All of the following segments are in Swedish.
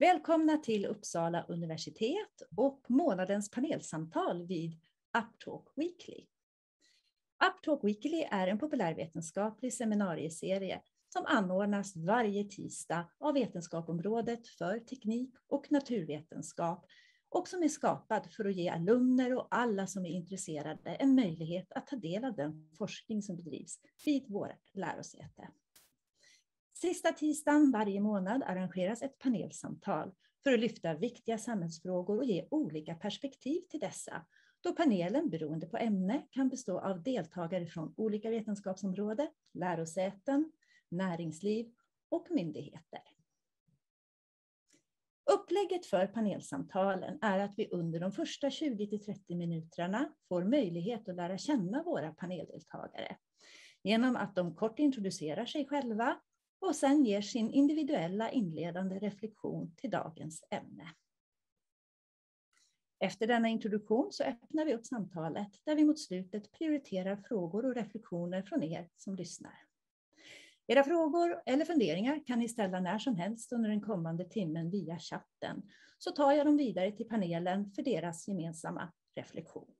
Välkomna till Uppsala universitet och månadens panelsamtal vid Uptalk Weekly. Uptalk Weekly är en populärvetenskaplig seminarieserie som anordnas varje tisdag av Vetenskapsområdet för teknik och naturvetenskap och som är skapad för att ge alumner och alla som är intresserade en möjlighet att ta del av den forskning som bedrivs vid vårt lärosäte. Sista tisdagen varje månad arrangeras ett panelsamtal för att lyfta viktiga samhällsfrågor och ge olika perspektiv till dessa. Då panelen, beroende på ämne, kan bestå av deltagare från olika vetenskapsområden, lärosäten, näringsliv och myndigheter. Upplägget för panelsamtalen är att vi under de första 20 30 minuterna får möjlighet att lära känna våra paneldeltagare genom att de kort introducerar sig själva och sen ger sin individuella inledande reflektion till dagens ämne. Efter denna introduktion så öppnar vi upp samtalet där vi mot slutet prioriterar frågor och reflektioner från er som lyssnar. Era frågor eller funderingar kan ni ställa när som helst under den kommande timmen via chatten, så tar jag dem vidare till panelen för deras gemensamma reflektion.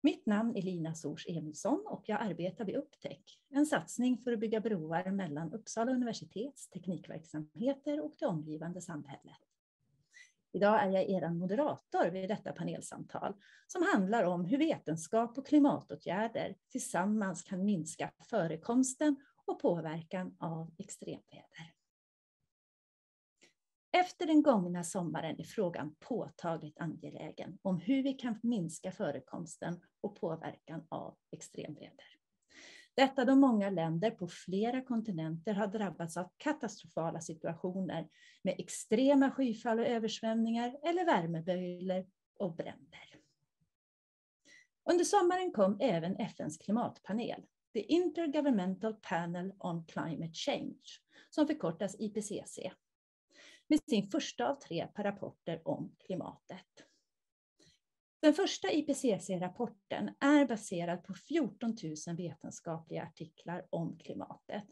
Mitt namn är Lina Sors Emilsson och jag arbetar vid Upptech, en satsning för att bygga broar mellan Uppsala universitets teknikverksamheter och det omgivande samhället. Idag är jag er moderator vid detta panelsamtal som handlar om hur vetenskap och klimatåtgärder tillsammans kan minska förekomsten och påverkan av extremväder. Efter den gångna sommaren är frågan påtagligt angelägen om hur vi kan minska förekomsten och påverkan av extremväder. Detta då många länder på flera kontinenter har drabbats av katastrofala situationer med extrema skyfall och översvämningar eller värmeböljor och bränder. Under sommaren kom även FNs klimatpanel, The Intergovernmental Panel on Climate Change, som förkortas IPCC, med sin första av tre rapporter om klimatet. Den första IPCC-rapporten är baserad på 14 000 vetenskapliga artiklar om klimatet,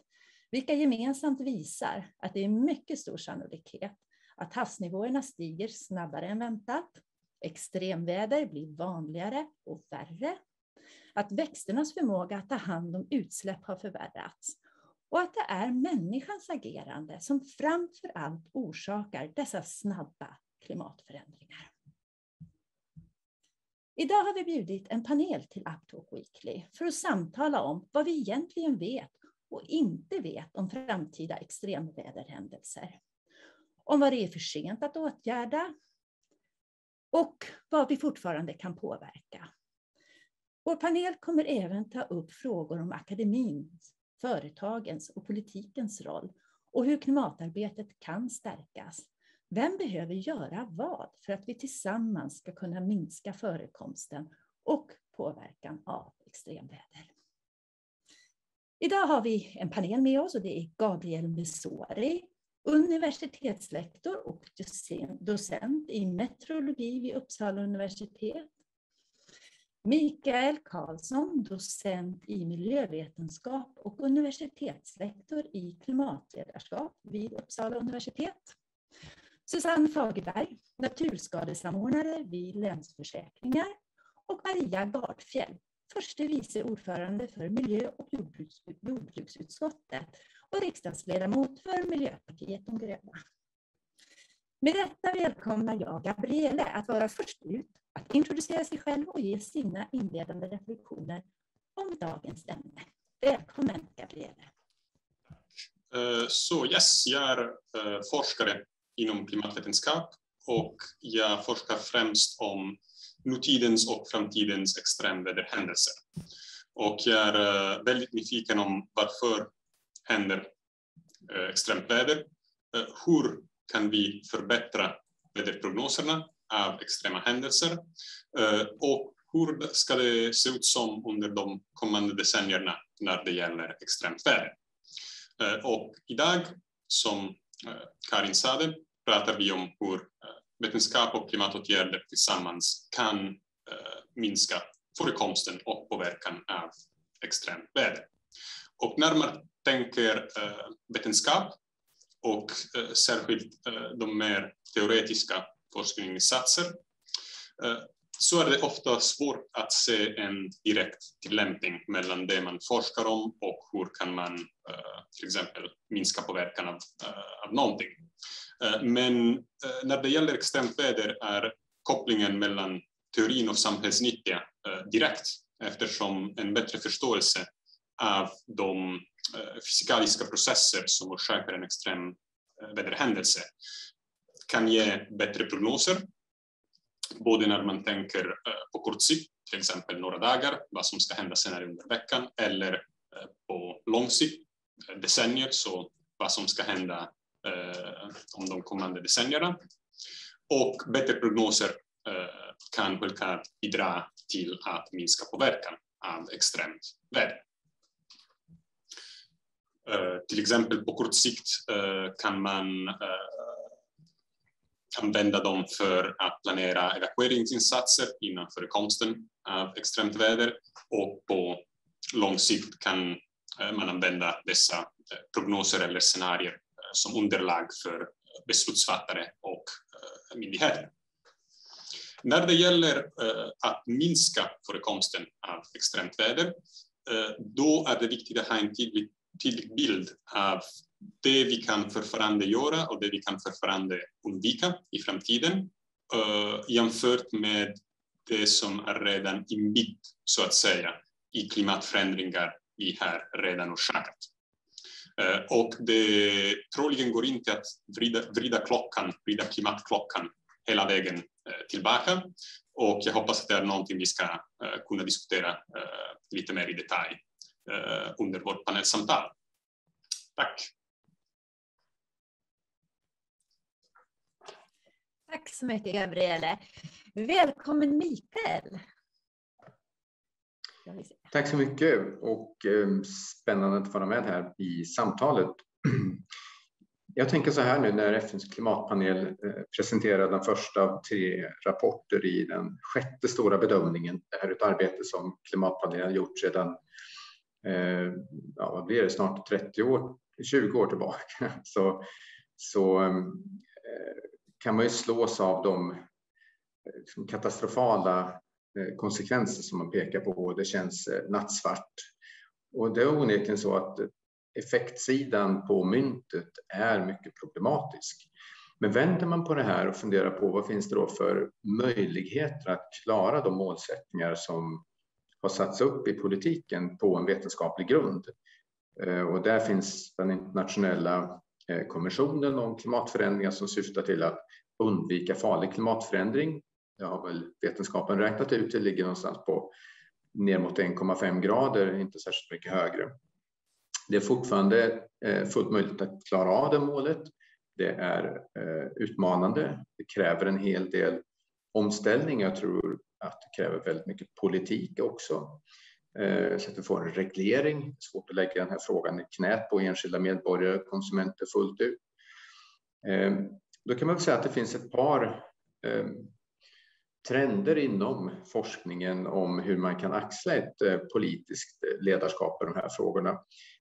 vilka gemensamt visar att det är mycket stor sannolikhet att havsnivåerna stiger snabbare än väntat, extremväder blir vanligare och värre, att växternas förmåga att ta hand om utsläpp har förvärrats och att det är människans agerande som framför allt orsakar dessa snabba klimatförändringar. Idag har vi bjudit en panel till Uptalk Weekly för att samtala om vad vi egentligen vet och inte vet om framtida extremväderhändelser. Om vad det är för sent att åtgärda och vad vi fortfarande kan påverka. Vår panel kommer även ta upp frågor om akademins företagens och politikens roll och hur klimatarbetet kan stärkas. Vem behöver göra vad för att vi tillsammans ska kunna minska förekomsten och påverkan av extremväder? Idag har vi en panel med oss och det är Gabriel Messori, universitetslektor och docent i meteorologi vid Uppsala universitet Mikael Karlsson, docent i miljövetenskap och universitetslektor i klimatledarskap vid Uppsala universitet. Susanne Fagerberg, naturskadesamordnare vid Länsförsäkringar och Maria Gardfjell, förste vice ordförande för miljö och jordbruks jordbruksutskottet och riksdagsledamot för Miljöpartiet de gröna. Med detta välkomnar jag Gabriele att vara först ut att introducera sig själv och ge sina inledande reflektioner om dagens ämne. Välkommen Gabriele. Eh, så yes, jag är eh, forskare inom klimatvetenskap och jag forskar främst om nutidens och framtidens extremväderhändelser. Och jag är eh, väldigt nyfiken om varför händer extremt väder? Hur kan vi förbättra väderprognoserna av extrema händelser eh, och hur ska det se ut som under de kommande decennierna när det gäller extremt väder. Eh, och idag, som eh, Karin sa, pratar vi om hur vetenskap och klimatåtgärder tillsammans kan minska förekomsten och påverkan av extremt väder. Och när man tänker vetenskap och eh, särskilt eh, de mer teoretiska forskningsinsatser eh, så är det ofta svårt att se en direkt tillämpning mellan det man forskar om och hur kan man till exempel minska påverkan av, av någonting. Men när det gäller extremt väder är kopplingen mellan teorin och samhällsnyttiga direkt eftersom en bättre förståelse av de eh, fysikaliska processer som orsakar en extrem eh, väderhändelse kan ge bättre prognoser, både när man tänker eh, på kort sikt, till exempel några dagar, vad som ska hända senare under veckan, eller på lång sikt, decennier, så vad som ska hända om de kommande decennierna. Och bättre prognoser kan självklart bidra till att minska påverkan av extremt väder. Eh, till exempel på kort sikt eh, kan man eh, använda dem för att planera evakueringsinsatser innan förekomsten av extremt väder och på lång sikt kan man använda dessa prognoser eller scenarier som underlag för beslutsfattare och myndigheter. När det gäller att minska förekomsten av extremt väder, då är det viktigt att ha en tydlig, tydlig bild av det vi kan fortfarande göra och det vi kan fortfarande undvika i framtiden uh, jämfört med det som är redan inbyggt, så att säga, i klimatförändringar vi har redan orsakat. Uh, och det troligen går inte att vrida, vrida klockan, vrida klimatklockan hela vägen uh, tillbaka. Och jag hoppas att det är någonting vi ska kunna diskutera lite mer i detalj under vårt panelsamtal. Tack! Tack så mycket Gabriele. Välkommen Mikael. Tack så mycket och spännande att vara med här i samtalet. Jag tänker så här nu när FNs klimatpanel eh, presenterar den första av tre rapporter i den sjätte stora bedömningen. Det här är ett arbete som klimatpanelen gjort sedan, eh, ja, vad blir det, snart 30 år, 20 år tillbaka. Så, så ehm, eh, kan man ju slås av de eh, liksom, katastrofala eh, konsekvenser som man pekar på. Det känns eh, nattsvart. Och det är onekligen så att effektsidan på myntet är mycket problematisk. Men vänder man på det här och funderar på vad finns det då för möjligheter att klara de målsättningar som har satts upp i politiken på en vetenskaplig grund. Eh, och där finns den internationella eh, konventionen om klimatförändringar som syftar till att undvika farlig klimatförändring. Det har väl vetenskapen räknat ut, det ligger någonstans på ner mot 1,5 grader, inte särskilt mycket högre. Det är fortfarande eh, fullt möjligt att klara av det målet. Det är utmanande. Det kräver en hel del omställning. Jag tror att det kräver väldigt mycket politik också. Eh, så att vi får en reglering. Det är svårt att lägga den här frågan i knät på enskilda medborgare och konsumenter fullt ut. Eh, då kan man säga att det finns ett par eh, trender inom forskningen om hur man kan axla ett eh, politiskt ledarskap i de här frågorna.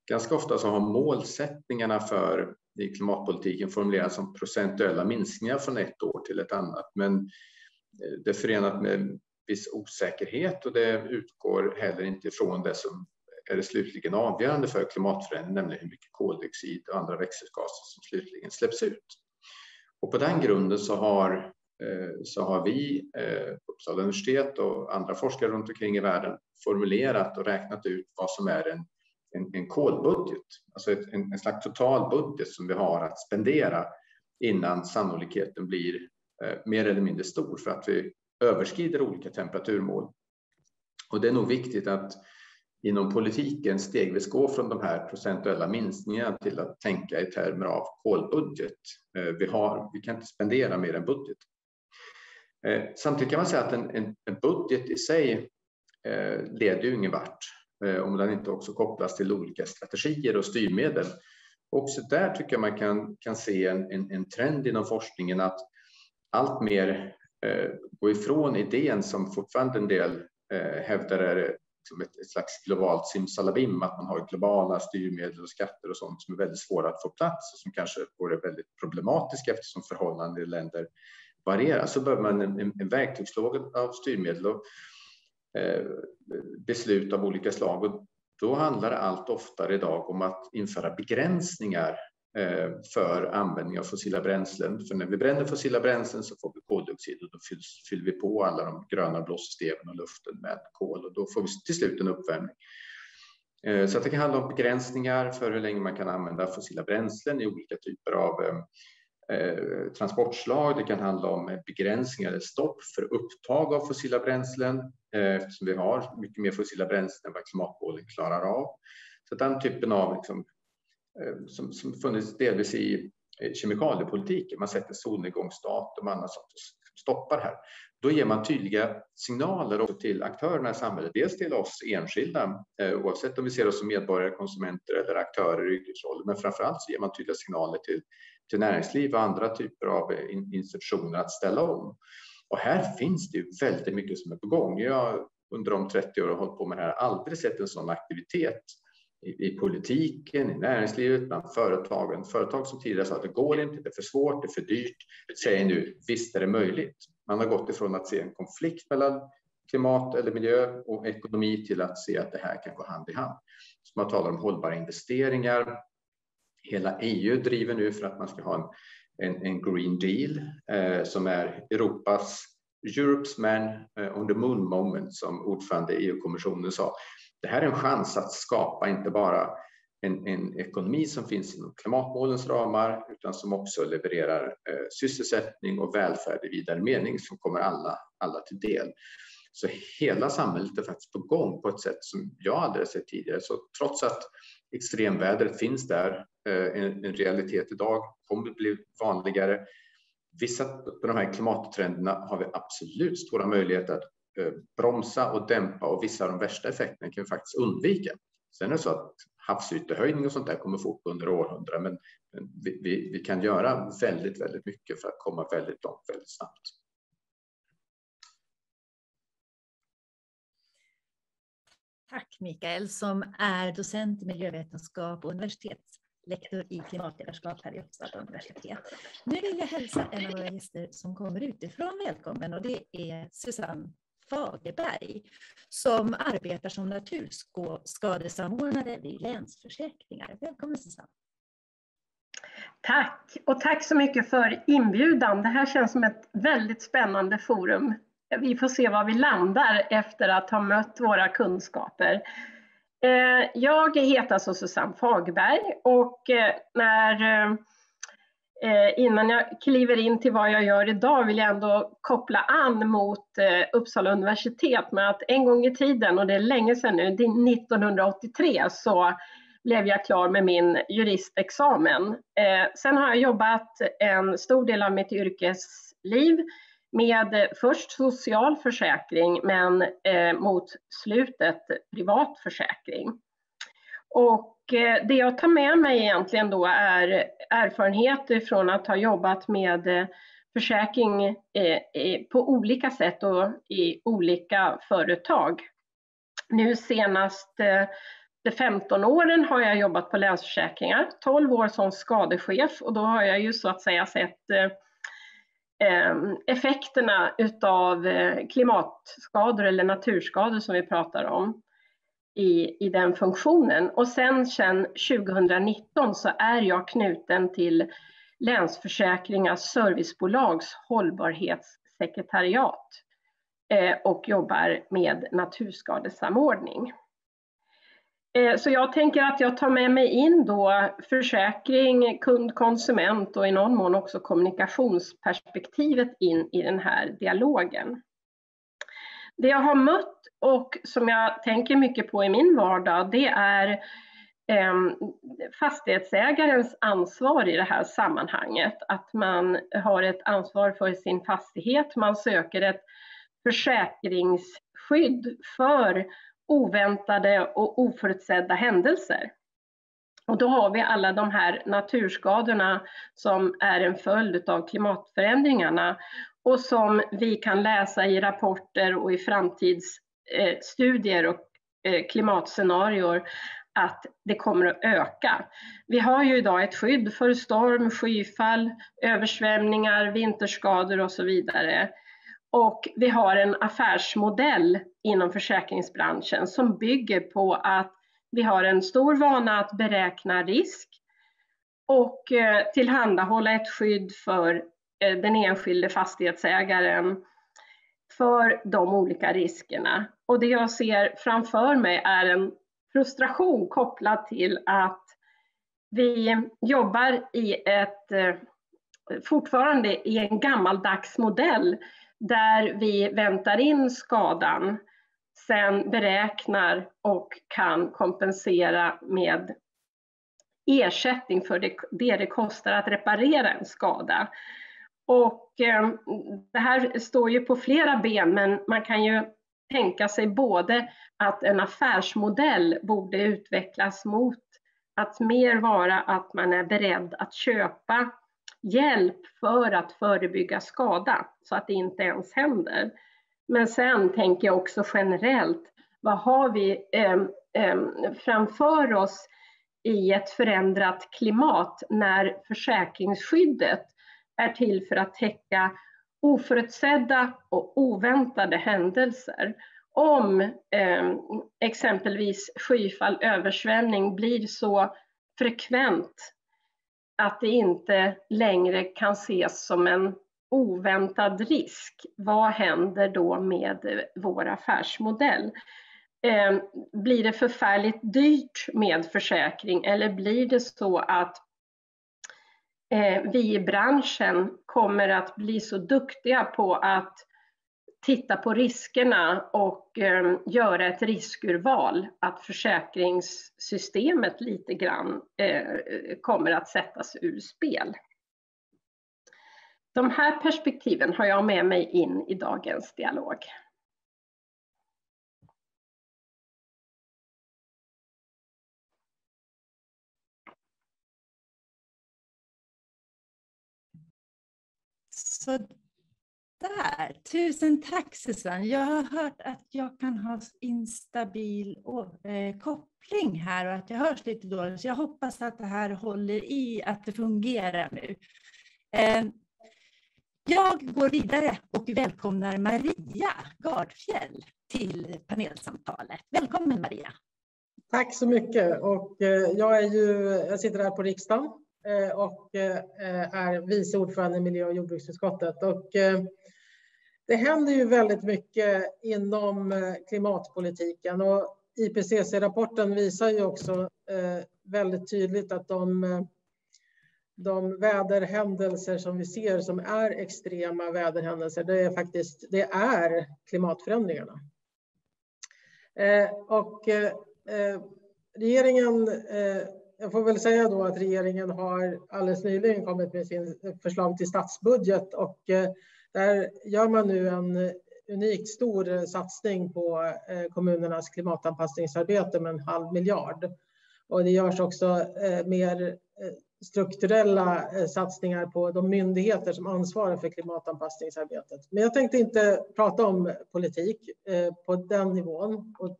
Ganska ofta så har målsättningarna för i klimatpolitiken formulerats som procentuella minskningar från ett år till ett annat. Men det är förenat med viss osäkerhet och det utgår heller inte från det som är det slutligen avgörande för klimatförändringen, nämligen hur mycket koldioxid och andra växthusgaser som slutligen släpps ut. Och på den grunden så har, eh, så har vi, eh, Uppsala universitet och andra forskare runt omkring i världen formulerat och räknat ut vad som är en en, en kolbudget, alltså ett, en, en slags totalbudget som vi har att spendera innan sannolikheten blir eh, mer eller mindre stor för att vi överskrider olika temperaturmål. Och det är nog viktigt att inom politiken stegvis gå från de här procentuella minskningarna till att tänka i termer av kolbudget. Eh, vi, har, vi kan inte spendera mer än budget. Eh, samtidigt kan man säga att en, en, en budget i sig eh, leder ju ingen vart. Om den inte också kopplas till olika strategier och styrmedel. Också där tycker jag man kan, kan se en, en, en trend inom forskningen att allt mer Eh, gå ifrån idén som fortfarande en del eh, hävdar är liksom ett, ett, slags globalt simsalabim, att man har globala styrmedel och skatter och sånt som är väldigt svåra att få plats och som kanske vore väldigt problematiska eftersom förhållanden i länder varierar. Så behöver man en, en verktygslåda av styrmedel och eh, beslut av olika slag. Och då handlar det allt oftare idag om att införa begränsningar Eh, för användning av fossila bränslen. För när vi bränner fossila bränslen så får vi koldioxid och då fylls, fyller vi på alla de gröna blå systemen och luften med kol och då får vi till slut en uppvärmning. Eh, så det kan handla om begränsningar för hur länge man kan använda fossila bränslen i olika typer av eh, eh transportslag. Det kan handla om begränsningar eller stopp för upptag av fossila bränslen eftersom vi har mycket mer fossila bränslen än vad klimatmålen klarar av. Så den typen av liksom, Eh, som, som funnits delvis i kemikaliepolitiken. Man sätter solnedgångsdatum och annat sånt och stoppar här. Då ger man tydliga signaler också till aktörerna i samhället, dels till oss enskilda, eh, oavsett om vi ser oss som medborgare, konsumenter eller aktörer i yrkesroller, men framför allt så ger man tydliga signaler till, till näringsliv och andra typer av eh, institutioner att ställa om. Och här finns det ju väldigt mycket som är på gång. Jag under de 30 år jag har hållit på med det här aldrig sett en sån aktivitet i, i politiken, i näringslivet, bland företagen. Företag som tidigare sa att det går inte, det är för svårt, det är för dyrt, säger nu visst är det möjligt. Man har gått ifrån att se en konflikt mellan klimat eller miljö och ekonomi till att se att det här kan gå hand i hand. Så man talar om hållbara investeringar. Hela EU driver nu för att man ska ha en, en, en Green Deal eh, som är Europas Europe's man eh, on the moon moment som ordförande i EU-kommissionen sa. Det här är en chans att skapa inte bara en, en, ekonomi som finns inom klimatmålens ramar utan som också levererar eh, sysselsättning och välfärd i vidare mening som kommer alla, alla till del. Så hela samhället är faktiskt på gång på ett sätt som jag aldrig sett tidigare. Så trots att extremvädret finns där, eh, en, en realitet idag, kommer att bli vanligare. Vissa av de här klimattrenderna har vi absolut stora möjligheter att Eh, bromsa och dämpa och vissa av de värsta effekterna kan vi faktiskt undvika. Sen är det så att havsytehöjning och sånt där kommer fort under århundraden, men vi, vi, vi, kan göra väldigt, väldigt mycket för att komma väldigt långt väldigt snabbt. Tack Mikael som är docent i miljövetenskap och universitetslektor i klimatledarskap här i Uppsala universitet. Nu vill jag hälsa en av våra gäster som kommer utifrån välkommen och det är Susanne Fagerberg som arbetar som naturskadesamordnare vid Länsförsäkringar. Välkommen Susanne. Tack och tack så mycket för inbjudan. Det här känns som ett väldigt spännande forum. Vi får se var vi landar efter att ha mött våra kunskaper. Eh, jag heter alltså Susanne Fagerberg och eh, när eh, Eh, innan jag kliver in till vad jag gör idag vill jag ändå koppla an mot eh, Uppsala universitet med att en gång i tiden, och det är länge sedan nu, 1983, så blev jag klar med min juristexamen. Eh, sen har jag jobbat en stor del av mitt yrkesliv med eh, först social försäkring men eh, mot slutet privat försäkring. Och eh, det jag tar med mig egentligen då är erfarenheter från att ha jobbat med eh, försäkring eh, på olika sätt och i olika företag. Nu senast de 15 åren har jag jobbat på Länsförsäkringar, 12 år som skadechef och då har jag ju så att säga sett effekterna utav klimatskador eller naturskador som vi pratar om i, i den funktionen. Och sen, sen 2019 så är jag knuten till Länsförsäkringars servicebolags hållbarhetssekretariat eh, och jobbar med naturskadesamordning. Eh, så jag tänker att jag tar med mig in då försäkring, kund, konsument och i någon mån också kommunikationsperspektivet in i den här dialogen. Det jag har mött och som jag tänker mycket på i min vardag, det är ehm, fastighetsägarens ansvar i det här sammanhanget. Att man har ett ansvar för sin fastighet, man söker ett försäkringsskydd för oväntade och oförutsedda händelser. Och då har vi alla de här naturskadorna som är en följd av klimatförändringarna och som vi kan läsa i rapporter och i framtids Eh, studier och eh, klimatscenarier att det kommer att öka. Vi har ju idag ett skydd för storm, skyfall, översvämningar, vinterskador och så vidare. Och vi har en affärsmodell inom försäkringsbranschen som bygger på att vi har en stor vana att beräkna risk och eh, tillhandahålla ett skydd för den enskilde fastighetsägaren för de olika riskerna. Och det jag ser framför mig är en frustration kopplad till att vi jobbar i ett, eh, fortfarande i en gammaldags modell där vi väntar in skadan, sen beräknar och kan kompensera med ersättning för det det, det kostar att reparera en skada. Och eh, det här står ju på flera ben, men man kan ju tänka sig både att en affärsmodell borde utvecklas mot att mer vara att man är beredd att köpa hjälp för att förebygga skada så att det inte ens händer. Men sen tänker jag också generellt, vad har vi eh, eh, framför oss i ett förändrat klimat när försäkringsskyddet är till för att täcka oförutsedda och oväntade händelser. Om eh, exempelvis skyfall, översvämning blir så frekvent att det inte längre kan ses som en oväntad risk, vad händer då med vår affärsmodell? Eh, blir det förfärligt dyrt med försäkring eller blir det så att Eh, vi i branschen kommer att bli så duktiga på att titta på riskerna och eh, göra ett riskurval, att försäkringssystemet lite grann eh, kommer att sättas ur spel. De här perspektiven har jag med mig in i dagens dialog. Så där. Tusen tack Susanne. Jag har hört att jag kan ha instabil eh, koppling här och att jag hörs lite dåligt. Så jag hoppas att det här håller i, att det fungerar nu. Eh, jag går vidare och välkomnar Maria Gardfjell till panelsamtalet. Välkommen Maria. Tack så mycket. Och eh, jag, är ju, jag sitter här på riksdagen Eh, och eh, är vice ordförande i miljö och jordbruksutskottet. Och eh, det händer ju väldigt mycket inom klimatpolitiken och IPCC-rapporten visar ju också väldigt tydligt att de de väderhändelser som vi ser som är extrema väderhändelser, det är faktiskt det är klimatförändringarna. Och regeringen, jag får väl säga då att regeringen har alldeles nyligen kommit med sin förslag till statsbudget och eh, där gör man nu en unikt stor satsning på eh, kommunernas klimatanpassningsarbete med en halv miljard. Och det görs också eh, mer strukturella satsningar på de myndigheter som ansvarar för klimatanpassningsarbetet. Men jag tänkte inte prata om politik på den nivån och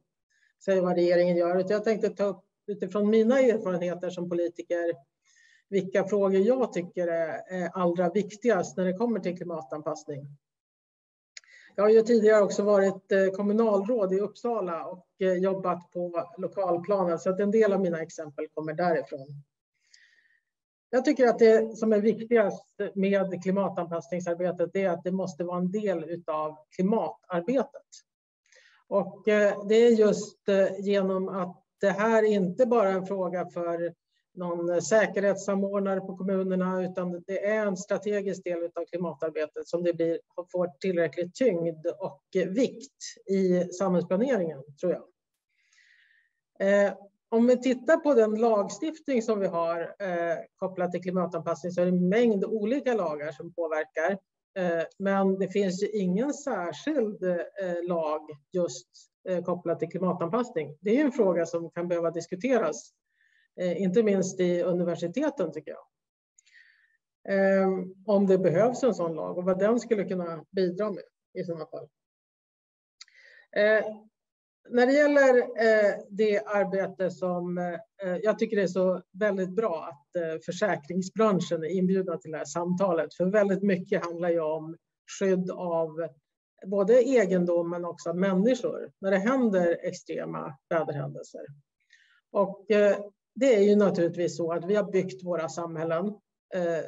säga vad regeringen gör, utan jag tänkte ta upp utifrån mina erfarenheter som politiker vilka frågor jag tycker är allra viktigast när det kommer till klimatanpassning. Jag har ju tidigare också varit eh, kommunalråd i Uppsala och eh, jobbat på lokalplanen så att en del av mina exempel kommer därifrån. Jag tycker att det som är viktigast med klimatanpassningsarbetet är att det måste vara en del av klimatarbetet. Och eh, det är just genom att det här är inte bara en fråga för någon säkerhetssamordnare på kommunerna, utan det är en strategisk del av klimatarbetet som det blir, får tillräcklig tyngd och vikt i samhällsplaneringen, tror jag. Eh, om vi tittar på den lagstiftning som vi har eh, kopplat till klimatanpassning så är det en mängd olika lagar som påverkar. Eh, men det finns ju ingen särskild eh, lag just eh, kopplat till klimatanpassning. Det är en fråga som kan behöva diskuteras, inte minst i universiteten tycker jag. Ehm, om det behövs en sån lag och vad den skulle kunna bidra med i sådana fall när det gäller eh, det arbete som eh, eh, jag tycker det är så väldigt bra att eh, försäkringsbranschen är inbjudna till det här samtalet. För väldigt mycket handlar ju om skydd av både egendom men också människor när det händer extrema väderhändelser. Och eh, det är ju naturligtvis så att vi har byggt våra samhällen eh,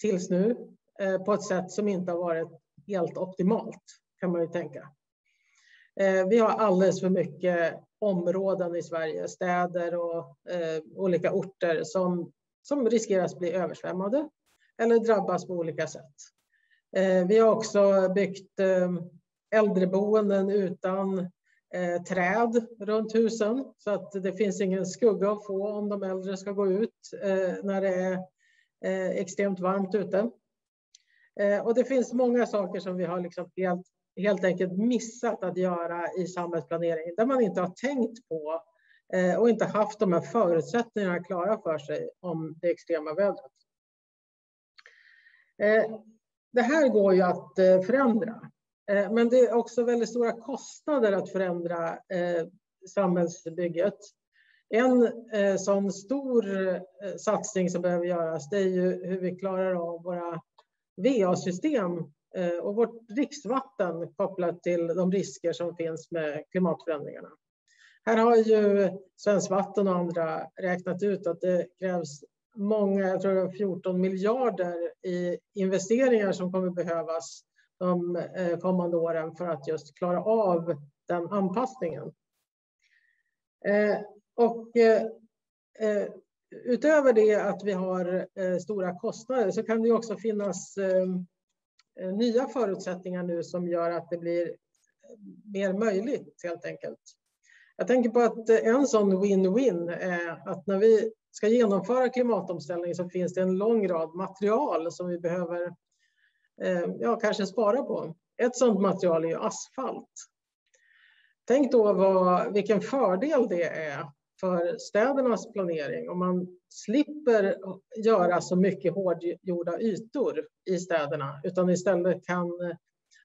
tills nu på ett sätt som inte har varit helt optimalt kan man ju tänka. Eh, vi har alldeles för mycket områden i Sverige, städer och eh, olika orter som, som riskerar att bli översvämmade eller drabbas på olika sätt. Eh, vi har också byggt eh, äldreboenden utan eh, träd runt husen så att det finns ingen skugga att få om de äldre ska gå ut eh, när det är extremt varmt ute. Och det finns många saker som vi har liksom helt helt enkelt missat att göra i samhällsplaneringen, där man inte har tänkt på eh, och inte haft de här förutsättningarna klara för sig om det extrema vädret. Eh, det här går ju att eh, förändra, men det är också väldigt stora kostnader att förändra samhällsbygget. En sån stor satsning som behöver göras, det är ju hur vi klarar av våra VA-system Eh, och vårt dricksvatten kopplat till de risker som finns med klimatförändringarna. Här har ju Svenskt Vatten och andra räknat ut att det krävs många, jag tror 14 miljarder i investeringar som kommer behövas de eh, kommande åren för att just klara av den anpassningen. Eh, och utöver det att vi har stora kostnader så kan det också finnas Eh, nya förutsättningar nu som gör att det blir eh, mer möjligt helt enkelt. Jag tänker på att eh, en sån win-win är att när vi ska genomföra klimatomställningen så finns det en lång rad material som vi behöver ja, kanske spara på. Ett sådant material är ju asfalt. Tänk då vad, vilken fördel det är för städernas planering om man slipper göra så mycket hårdgjorda ytor i städerna utan istället kan eh,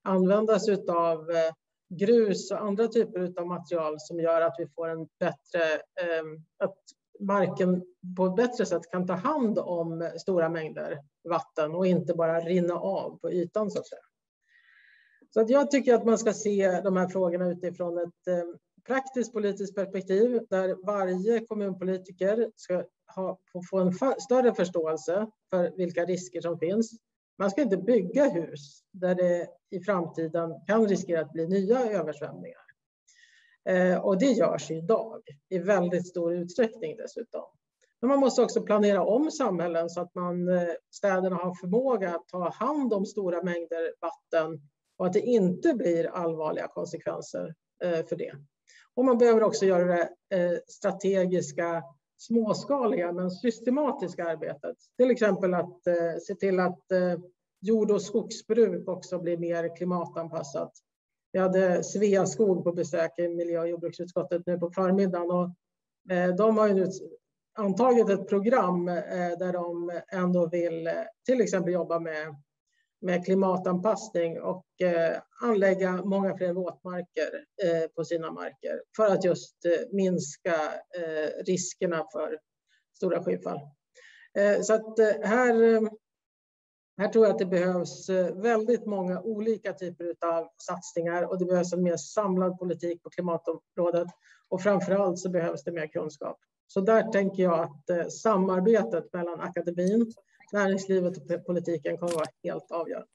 användas av eh, grus och andra typer av material som gör att vi får en bättre, eh, att marken på ett bättre sätt kan ta hand om stora mängder vatten och inte bara rinna av på ytan så att säga. Så att jag tycker att man ska se de här frågorna utifrån ett praktiskt politiskt perspektiv där varje kommunpolitiker ska ha, få en större förståelse för vilka risker som finns. Man ska inte bygga hus där det i framtiden kan riskera att bli nya översvämningar. Eh, och det görs idag i väldigt stor utsträckning dessutom. Men man måste också planera om samhällen så att man, eh, städerna har förmåga att ta hand om stora mängder vatten och att det inte blir allvarliga konsekvenser eh, för det. Och man behöver också göra det eh, strategiska, småskaliga men systematiska arbetet. Till exempel att eh, se till att eh, jord och skogsbruk också blir mer klimatanpassat. Vi hade Sveaskog på besök i miljö och jordbruksutskottet nu på förmiddagen och de har ju nu antagit ett program där de ändå vill till exempel jobba med med klimatanpassning och eh, anlägga många fler våtmarker eh, på sina marker för att just eh, minska riskerna för stora skyfall. Så att här, här tror jag att det behövs väldigt många olika typer av satsningar och det behövs en mer samlad politik på klimatområdet och framför allt så behövs det mer kunskap. Så där tänker jag att samarbetet mellan akademin, näringslivet och politiken kommer att vara helt avgörande.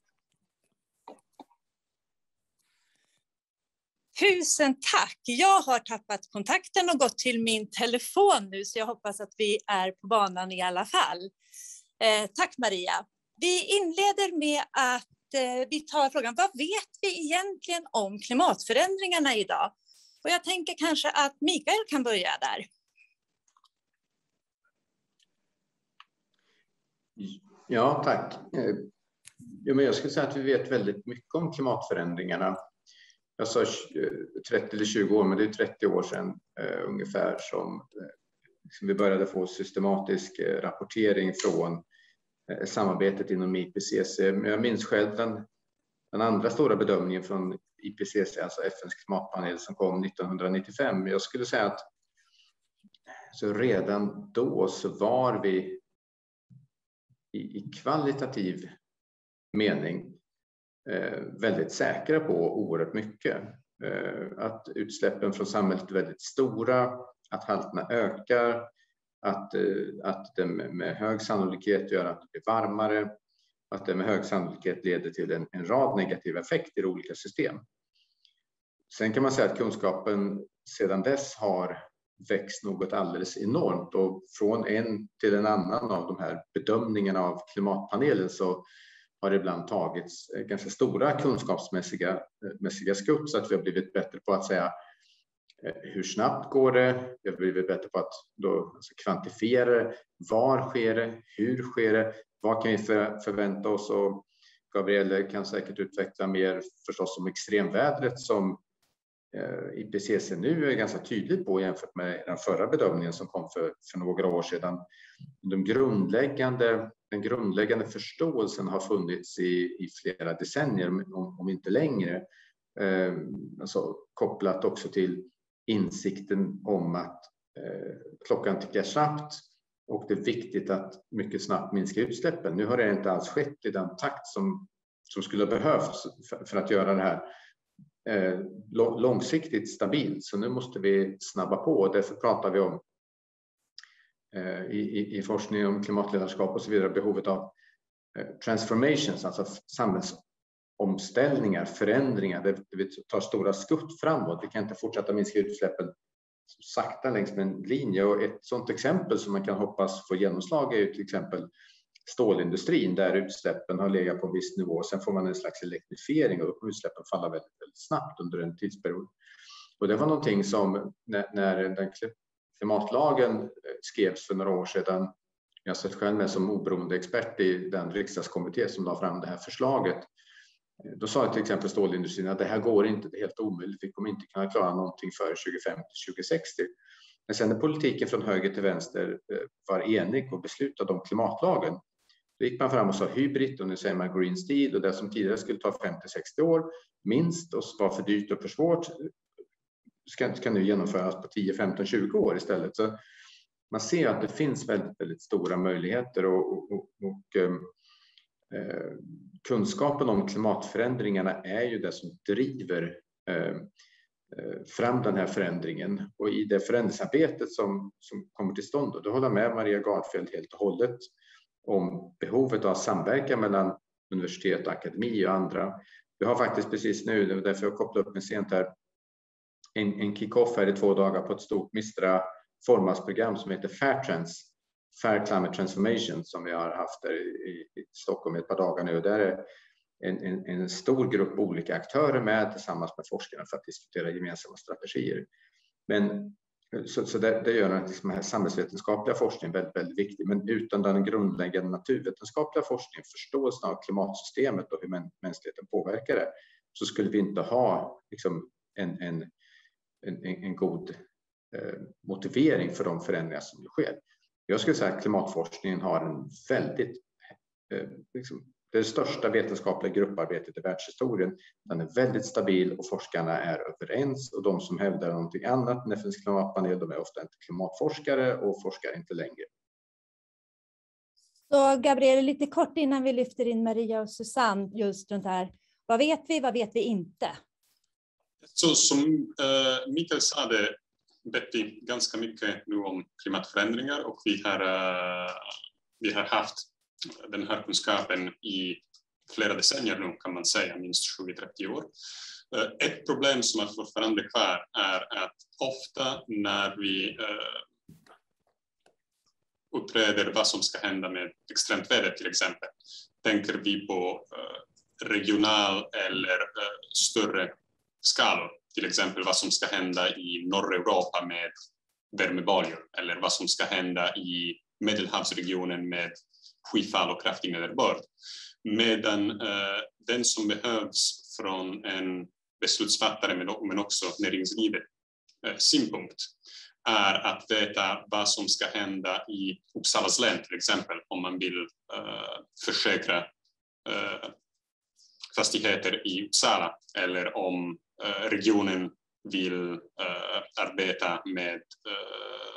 Tusen tack! Jag har tappat kontakten och gått till min telefon nu, så jag hoppas att vi är på banan i alla fall. Eh, tack Maria! Vi inleder med att eh, vi tar frågan, vad vet vi egentligen om klimatförändringarna idag? Och jag tänker kanske att Mikael kan börja där. Ja, tack. Eh, ja, men jag skulle säga att vi vet väldigt mycket om klimatförändringarna. Jag sa eh, 30 eller 20 år, men det är 30 år sedan eh, ungefär som, eh, som vi började få systematisk eh, rapportering från eh, samarbetet inom IPCC. Men jag minns själv den, den andra stora bedömningen från IPCC, alltså FNs klimatpanel som kom 1995. Jag skulle säga att så redan då så var vi i, i kvalitativ mening eh, väldigt säkra på oerhört mycket. Eh, att utsläppen från samhället är väldigt stora, att halterna ökar, att, eh, att det med hög sannolikhet gör att det blir varmare, att det med hög sannolikhet leder till en, en rad negativa effekter i olika system. Sen kan man säga att kunskapen sedan dess har växt något alldeles enormt och från en till en annan av de här bedömningarna av klimatpanelen så har det ibland tagits eh, ganska stora kunskapsmässiga eh, mässiga skutt så att vi har blivit bättre på att säga eh, hur snabbt går det? Vi har blivit bättre på att då, alltså kvantifiera det. Var sker det? Hur sker det? Vad kan vi för, förvänta oss? Och Gabrielle kan säkert utveckla mer förstås om extremvädret som Eh, IPCC nu är ganska tydligt på jämfört med den förra bedömningen som kom för, för några år sedan. De grundläggande, den grundläggande förståelsen har funnits i, i flera decennier, om, om inte längre. Eh, alltså, kopplat också till insikten om att eh, klockan tickar snabbt och det är viktigt att mycket snabbt minska utsläppen. Nu har det inte alls skett i den takt som, som skulle behövts för, för att göra det här eh, Eh, långsiktigt stabilt. Så nu måste vi snabba på därför pratar vi om eh, i, i, forskning om klimatledarskap och så vidare behovet av eh, transformations, alltså samhällsomställningar, förändringar där vi tar stora skutt framåt. Vi kan inte fortsätta minska utsläppen sakta längs med en linje och ett sådant exempel som man kan hoppas få genomslag är ju till exempel stålindustrin där utsläppen har legat på en viss nivå. Sen får man en slags elektrifiering och utsläppen faller väldigt, väldigt snabbt under en tidsperiod. Och det var någonting som när, när den klimatlagen eh, skrevs för några år sedan. Jag satt själv med som oberoende expert i den riksdagskommitté som la fram det här förslaget. Eh, då sa till exempel stålindustrin att det här går inte, det är helt omöjligt, vi kommer inte kunna klara någonting före 2050-2060. Men sen när politiken från höger till vänster eh, var enig och beslutade om klimatlagen, då gick man fram och sa hybrid och nu säger man green steel och det som tidigare skulle ta 50-60 år minst och var för dyrt och för svårt ska, ska nu genomföras på 10, 15, 20 år istället. Så man ser att det finns väldigt, väldigt stora möjligheter och, och, och, och eh, eh kunskapen om klimatförändringarna är ju det som driver eh, eh, fram den här förändringen och i det förändringsarbetet som, som kommer till stånd. Och då håller jag med Maria Gardfeld helt och hållet om behovet av samverkan mellan universitet och akademi och andra. Vi har faktiskt precis nu, det därför jag kopplade upp mig sent här, en, en kick-off här i två dagar på ett stort Mistra formasprogram som heter Fairtrans, Fair Climate Transformation som vi har haft där i, i Stockholm i ett par dagar nu. Där är en, en, en, stor grupp olika aktörer med tillsammans med forskarna för att diskutera gemensamma strategier. Men så, så det, det, gör att liksom den här samhällsvetenskapliga forskningen väldigt, väldigt viktig. Men utan den grundläggande naturvetenskapliga forskningen, förståelsen av klimatsystemet och hur mänskligheten påverkar det, så skulle vi inte ha liksom, en, en, en, en god eh, motivering för de förändringar som nu sker. Jag skulle säga att klimatforskningen har en väldigt eh, liksom, det är det största vetenskapliga grupparbetet i världshistorien. Den är väldigt stabil och forskarna är överens och de som hävdar någonting annat än FNs klimatpanel, de är ofta inte klimatforskare och forskar inte längre. Så Gabriel, lite kort innan vi lyfter in Maria och Susanne just runt här. Vad vet vi, vad vet vi inte? Så som uh, Mikael sa det vet vi ganska mycket nu om klimatförändringar och vi har, uh, vi har haft den här kunskapen i flera decennier nu kan man säga, minst 20-30 år. Eh, ett problem som är fortfarande kvar är att ofta när vi eh, utreder vad som ska hända med extremt väder till exempel, tänker vi på eh, regional eller större skalor. Till exempel vad som ska hända i norra Europa med värmeböljor eller vad som ska hända i Medelhavsregionen med skyfall och kraftig nederbörd. Medan eh, den som behövs från en beslutsfattare men också näringslivet eh, synpunkt är att veta vad som ska hända i Uppsalas län till exempel om man vill eh, försäkra, eh, fastigheter i Uppsala eller om eh, regionen vill eh, arbeta med, eh,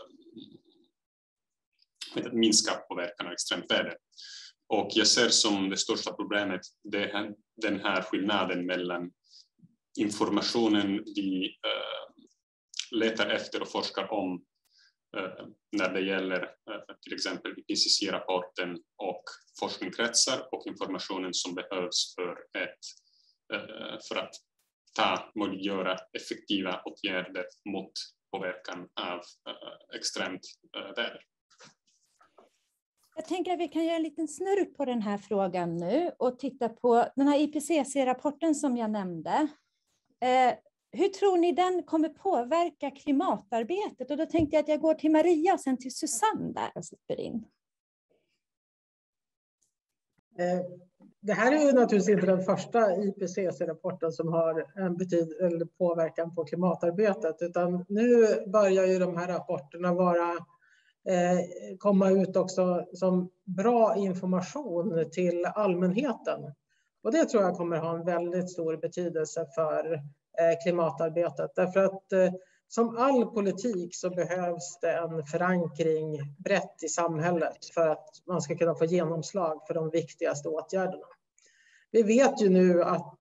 med att minska påverkan av extremt väder. Och jag ser som det största problemet det, den här skillnaden mellan informationen vi eh, letar efter och forskar om Eh, när det gäller eh, till exempel IPCC-rapporten och forskningskretsar och informationen som behövs för, ett, eh, för att ta, möjliggöra effektiva åtgärder mot påverkan av eh, extremt väder. Jag tänker att vi kan göra en liten snurr på den här frågan nu och titta på den här IPCC-rapporten som jag nämnde. Eh, hur tror ni den kommer påverka klimatarbetet? Och då tänkte jag att jag går till Maria och sen till Susanne där och slipper in. Eh, det här är ju naturligtvis inte den första IPCC-rapporten som har en betyd eller påverkan på klimatarbetet, utan nu börjar ju de här rapporterna vara, Eh, komma ut också som bra information till allmänheten. Och det tror jag kommer ha en väldigt stor betydelse för eh, klimatarbetet. Därför att eh, som all politik så behövs det en förankring brett i samhället för att man ska kunna få genomslag för de viktigaste åtgärderna. Vi vet ju nu att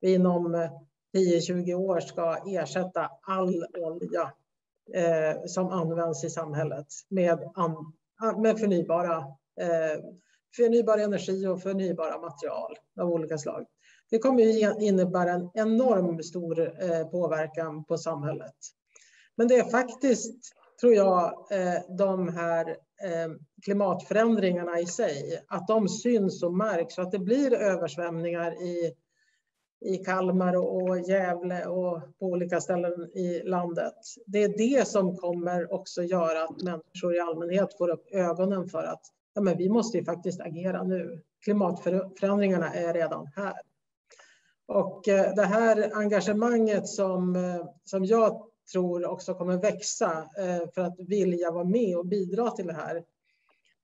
vi inom 10-20 år ska ersätta all olja Eh, som används i samhället med, med förnybara, eh, förnybar energi och förnybara material av olika slag. Det kommer ju innebära en enorm stor eh, påverkan på samhället. Men det är faktiskt, tror jag, eh, de här eh, klimatförändringarna i sig, att de syns och märks och att det blir översvämningar i, i Kalmar och Gävle och på olika ställen i landet. Det är det som kommer också göra att människor i allmänhet får upp ögonen för att ja, men vi måste ju faktiskt agera nu. Klimatförändringarna är redan här. Och eh, det här engagemanget som, eh, som jag tror också kommer växa eh, för att vilja vara med och bidra till det här.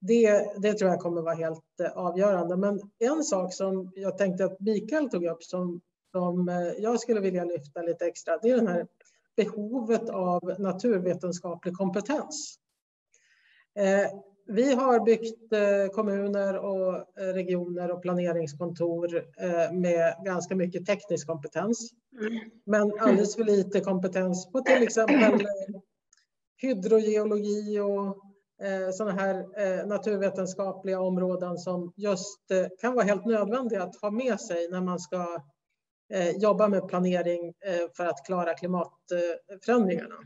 Det, det tror jag kommer vara helt avgörande. Men en sak som jag tänkte att Mikael tog upp som, som eh, jag skulle vilja lyfta lite extra, det är det här behovet av naturvetenskaplig kompetens. Eh, vi har byggt eh, kommuner och regioner och planeringskontor med ganska mycket teknisk kompetens. Men alldeles för lite kompetens på till exempel hydrogeologi och sådana här naturvetenskapliga områden som just kan vara helt nödvändiga att ha med sig när man ska Eh, jobba med planering eh, för att klara klimatförändringarna.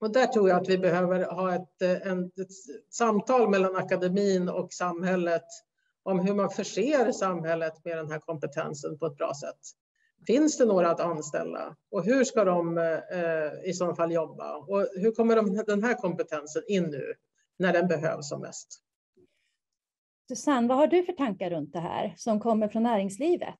Och där tror jag att vi behöver ha ett, eh, en, ett samtal mellan akademin och samhället om hur man förser samhället med den här kompetensen på ett bra sätt. Finns det några att anställa och hur ska de eh, i så fall jobba? Och hur kommer de, den här kompetensen in nu när den behövs som mest? Susanne, vad har du för tankar runt det här som kommer från näringslivet?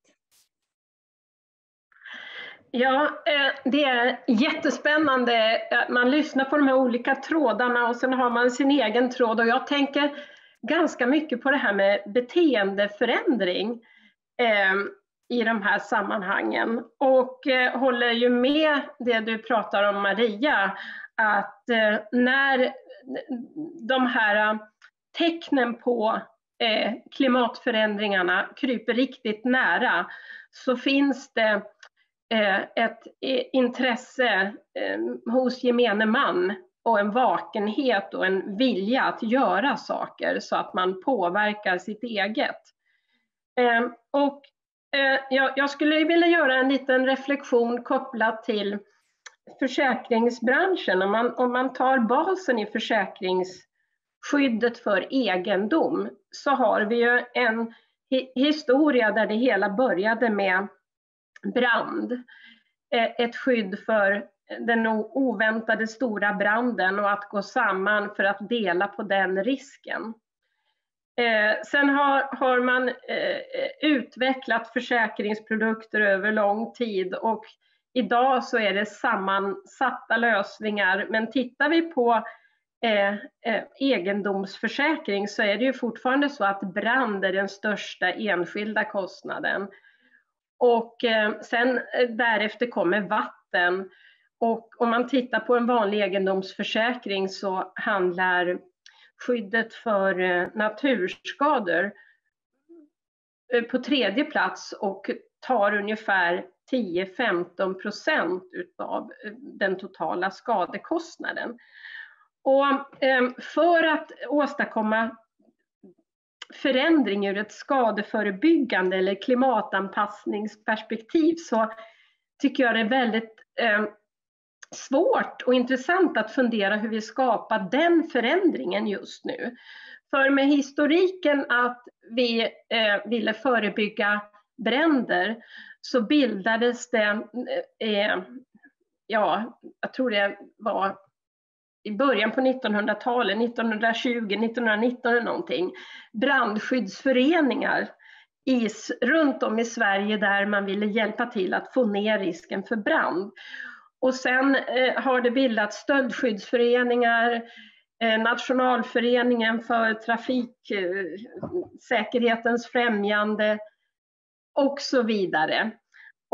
Ja, eh, det är jättespännande. Eh, man lyssnar på de här olika trådarna och sen har man sin egen tråd och jag tänker ganska mycket på det här med beteendeförändring eh, i de här sammanhangen och håller ju med det du pratar om Maria, att när de här tecknen på klimatförändringarna kryper riktigt nära så finns det Eh, ett intresse eh, hos gemene man och en vakenhet och en vilja att göra saker så att man påverkar sitt eget. Eh, och jag skulle vilja göra en liten reflektion kopplat till försäkringsbranschen. Om man, om man tar basen i försäkringsskyddet för egendom så har vi ju en historia där det hela började med brand. Eh, ett skydd för den oväntade stora branden och att gå samman för att dela på den risken. Eh, sen har, har man eh, utvecklat försäkringsprodukter över lång tid och idag så är det sammansatta lösningar. Men tittar vi på eh, eh egendomsförsäkring så är det ju fortfarande så att brand är den största enskilda kostnaden. Och eh, sen eh, därefter kommer vatten. Och om man tittar på en vanlig egendomsförsäkring så handlar skyddet för eh, naturskador eh, på tredje plats och tar ungefär 10-15 procent utav eh, den totala skadekostnaden. Och eh, för att åstadkomma förändring ur ett skadeförebyggande eller klimatanpassningsperspektiv så tycker jag det är väldigt eh, svårt och intressant att fundera hur vi skapar den förändringen just nu. För med historiken att vi eh, ville förebygga bränder så bildades det, eh, ja, jag tror det var i början på 1900-talet, 1920, 1919 eller någonting, brandskyddsföreningar i, runt om i Sverige där man ville hjälpa till att få ner risken för brand. Och sen eh, har det bildats stöldskyddsföreningar, eh, Nationalföreningen för trafiksäkerhetens eh, främjande och så vidare.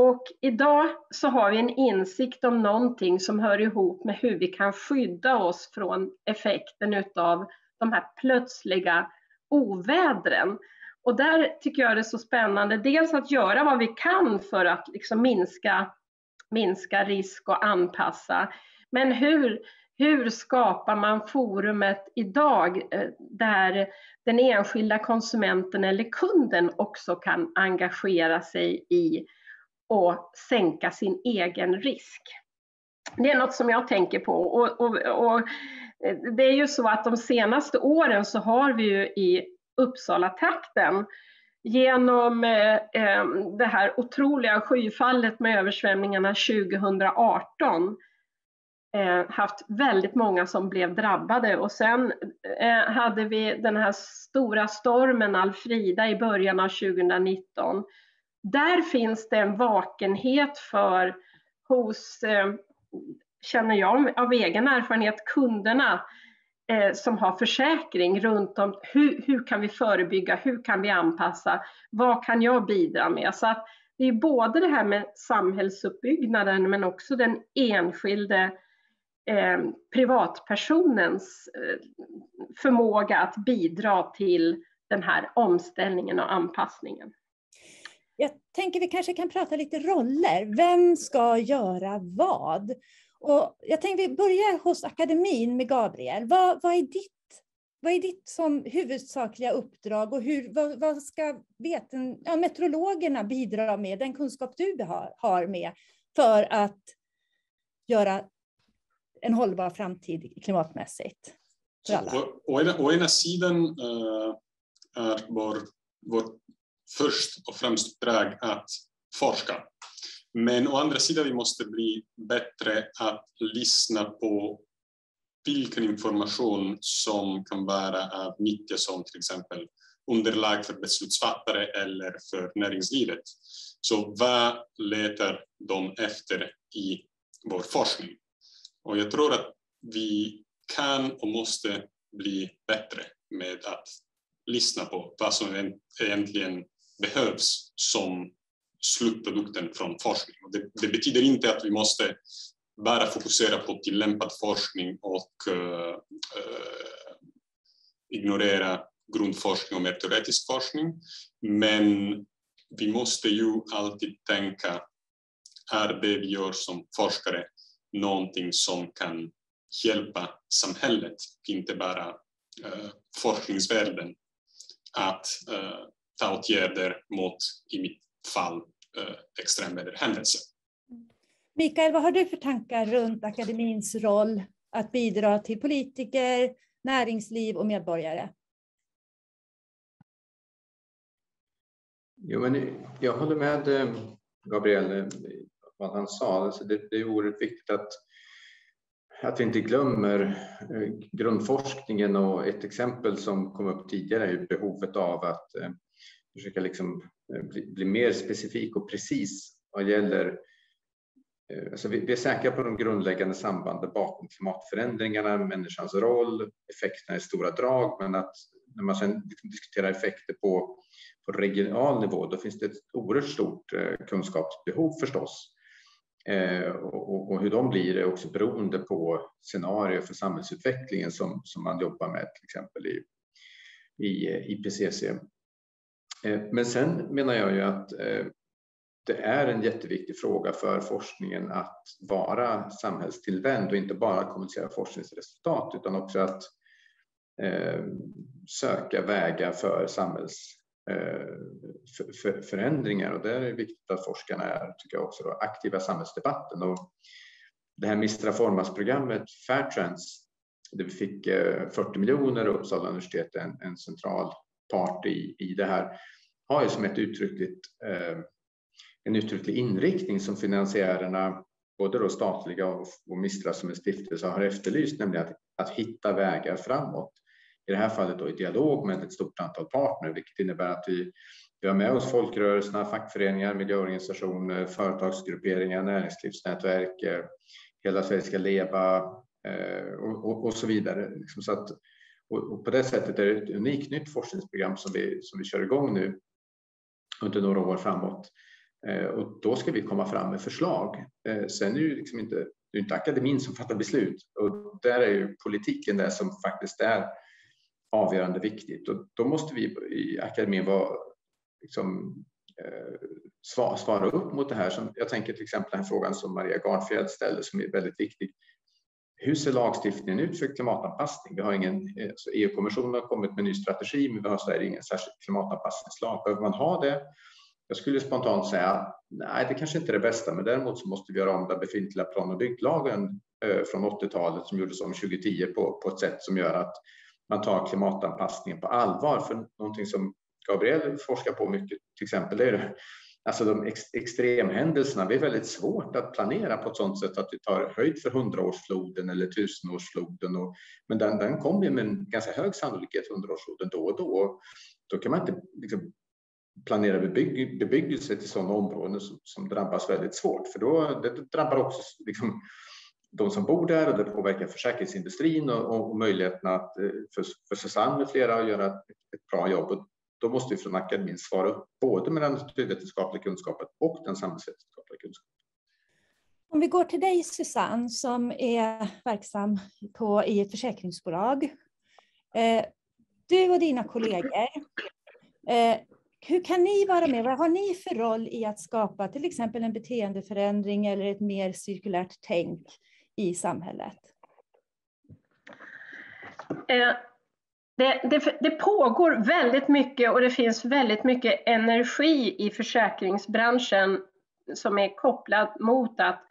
Och idag så har vi en insikt om någonting som hör ihop med hur vi kan skydda oss från effekten av de här plötsliga ovädren. Och där tycker jag det är så spännande, dels att göra vad vi kan för att liksom minska, minska risk och anpassa. Men hur, hur skapar man forumet idag eh, där den enskilda konsumenten eller kunden också kan engagera sig i och sänka sin egen risk. Det är något som jag tänker på. Och, och, och, det är ju så att de senaste åren så har vi ju i Uppsala-trakten genom eh, eh, det här otroliga skyfallet med översvämningarna 2018 eh, haft väldigt många som blev drabbade och sen eh, hade vi den här stora stormen Alfrida i början av 2019 där finns det en vakenhet för hos, eh, känner jag av egen erfarenhet, kunderna eh, som har försäkring runt om hur, hur kan vi förebygga, hur kan vi anpassa, vad kan jag bidra med? Så att det är både det här med samhällsuppbyggnaden men också den enskilde eh, privatpersonens eh, förmåga att bidra till den här omställningen och anpassningen. Jag tänker vi kanske kan prata lite roller. Vem ska göra vad? Och jag tänker vi börjar hos akademin med Gabriel. Vad, vad är ditt vad är ditt som huvudsakliga uppdrag och hur, vad, vad ska veten, ja, meteorologerna bidra med, den kunskap du har, har med, för att göra en hållbar framtid klimatmässigt? För alla? Å, å, ena, å ena sidan uh, är vår, vår först och främst uppdrag att forska. Men å andra sidan vi måste bli bättre att lyssna på vilken information som kan vara av nytta som till exempel underlag för beslutsfattare eller för näringslivet. Så vad letar de efter i vår forskning? Och jag tror att vi kan och måste bli bättre med att lyssna på vad som egentligen behövs som slutprodukten från forskning. Det, det, betyder inte att vi måste bara fokusera på tillämpad forskning och uh, uh, ignorera grundforskning och mer teoretisk forskning. Men vi måste ju alltid tänka, är det vi gör som forskare någonting som kan hjälpa samhället, inte bara uh, forskningsvärlden, att ta åtgärder mot, i mitt fall, eh, extremväderhändelser. Mikael, vad har du för tankar runt akademins roll att bidra till politiker, näringsliv och medborgare? Jo, men jag håller med eh, Gabriel eh, vad han sa. Alltså det, det är oerhört viktigt att, att vi inte glömmer grundforskningen och ett exempel som kom upp tidigare är behovet av att försöka liksom eh, bli, bli, mer specifik och precis vad gäller eh, Alltså vi, vi är säkra på de grundläggande sambanden bakom klimatförändringarna, människans roll, effekterna i stora drag, men att när man sedan liksom diskuterar effekter på på regional nivå, då finns det ett oerhört stort eh, kunskapsbehov förstås. Och, och, hur de blir är också beroende på scenarier för samhällsutvecklingen som, som man jobbar med till exempel i, i IPCC. Eh, men sen menar jag ju att eh, det är en jätteviktig fråga för forskningen att vara samhällstillvänd och inte bara kommunicera forskningsresultat utan också att eh, söka vägar för samhällsförändringar. Och där är det viktigt att forskarna är, tycker jag också, då, aktiva i samhällsdebatten. Och det här Mistra Formas-programmet Fairtrans, där vi fick 40 miljoner och Uppsala universitet en, en central part i, i det här, har ju som ett uttryckligt eh, en uttrycklig inriktning som finansiärerna, både då statliga och Mistra som en stiftelse, har efterlyst, nämligen att, att hitta vägar framåt. I det här fallet då i dialog med ett stort antal partner, vilket innebär att vi, vi har med oss folkrörelserna, fackföreningar, miljöorganisationer, företagsgrupperingar, näringslivsnätverk, eh, Hela Sverige ska leva eh, och, och, och så vidare. Liksom så att, och, på det sättet är det ett unikt nytt forskningsprogram som vi, som vi kör igång nu under några år framåt Eh, och då ska vi komma fram med förslag. Eh, sen är det ju liksom inte, det är inte akademin som fattar beslut och där är ju politiken det som faktiskt är avgörande viktigt och då måste vi i akademin vara liksom, eh, svara upp mot det här. Som, jag tänker till exempel den här frågan som Maria Garnfjell ställde som är väldigt viktig. Hur ser lagstiftningen ut för klimatanpassning? Vi har ingen, eh, alltså EU-kommissionen har kommit med en ny strategi, men vi har Sverige ingen särskild klimatanpassningslag. Behöver man ha det? Jag skulle spontant säga nej, det kanske inte är det bästa, men däremot så måste vi göra om den befintliga plan och bygglagen eh, från 80-talet som gjordes om 2010 på, på ett sätt som gör att man tar klimatanpassningen på allvar. För någonting som Gabriel forskar på mycket, till exempel, är det, alltså de ex, extremhändelserna. Det är väldigt svårt att planera på ett sådant sätt att vi tar höjd för hundraårsfloden eller tusenårsfloden. Och, men den, den kommer med en ganska hög sannolikhet, hundraårsfloden, då och då. Då kan man inte liksom, planera bebygg, bebyggelse till sådana områden som, som, drabbas väldigt svårt. För då, det drabbar också liksom, de som bor där och det påverkar försäkringsindustrin och, och möjligheterna att eh, för, för Susanne med flera att göra ett, ett bra jobb. Och då måste vi från akademin svara upp både med den naturvetenskapliga kunskapen och den samhällsvetenskapliga kunskapen. Om vi går till dig Susanne som är verksam på, i ett försäkringsbolag. Eh, du och dina kollegor eh, hur kan ni vara med? Vad har ni för roll i att skapa till exempel en beteendeförändring eller ett mer cirkulärt tänk i samhället? Det, det, det, pågår väldigt mycket och det finns väldigt mycket energi i försäkringsbranschen som är kopplad mot att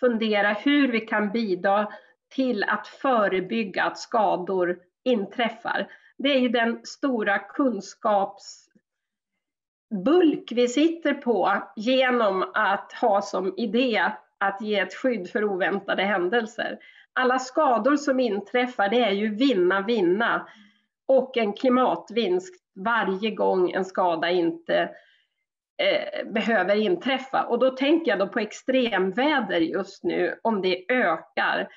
fundera hur vi kan bidra till att förebygga att skador inträffar. Det är ju den stora kunskapsbulk vi sitter på genom att ha som idé att ge ett skydd för oväntade händelser. Alla skador som inträffar det är ju vinna, vinna och en klimatvinst varje gång en skada inte eh, behöver inträffa. Och då tänker jag då på extremväder just nu, om det ökar.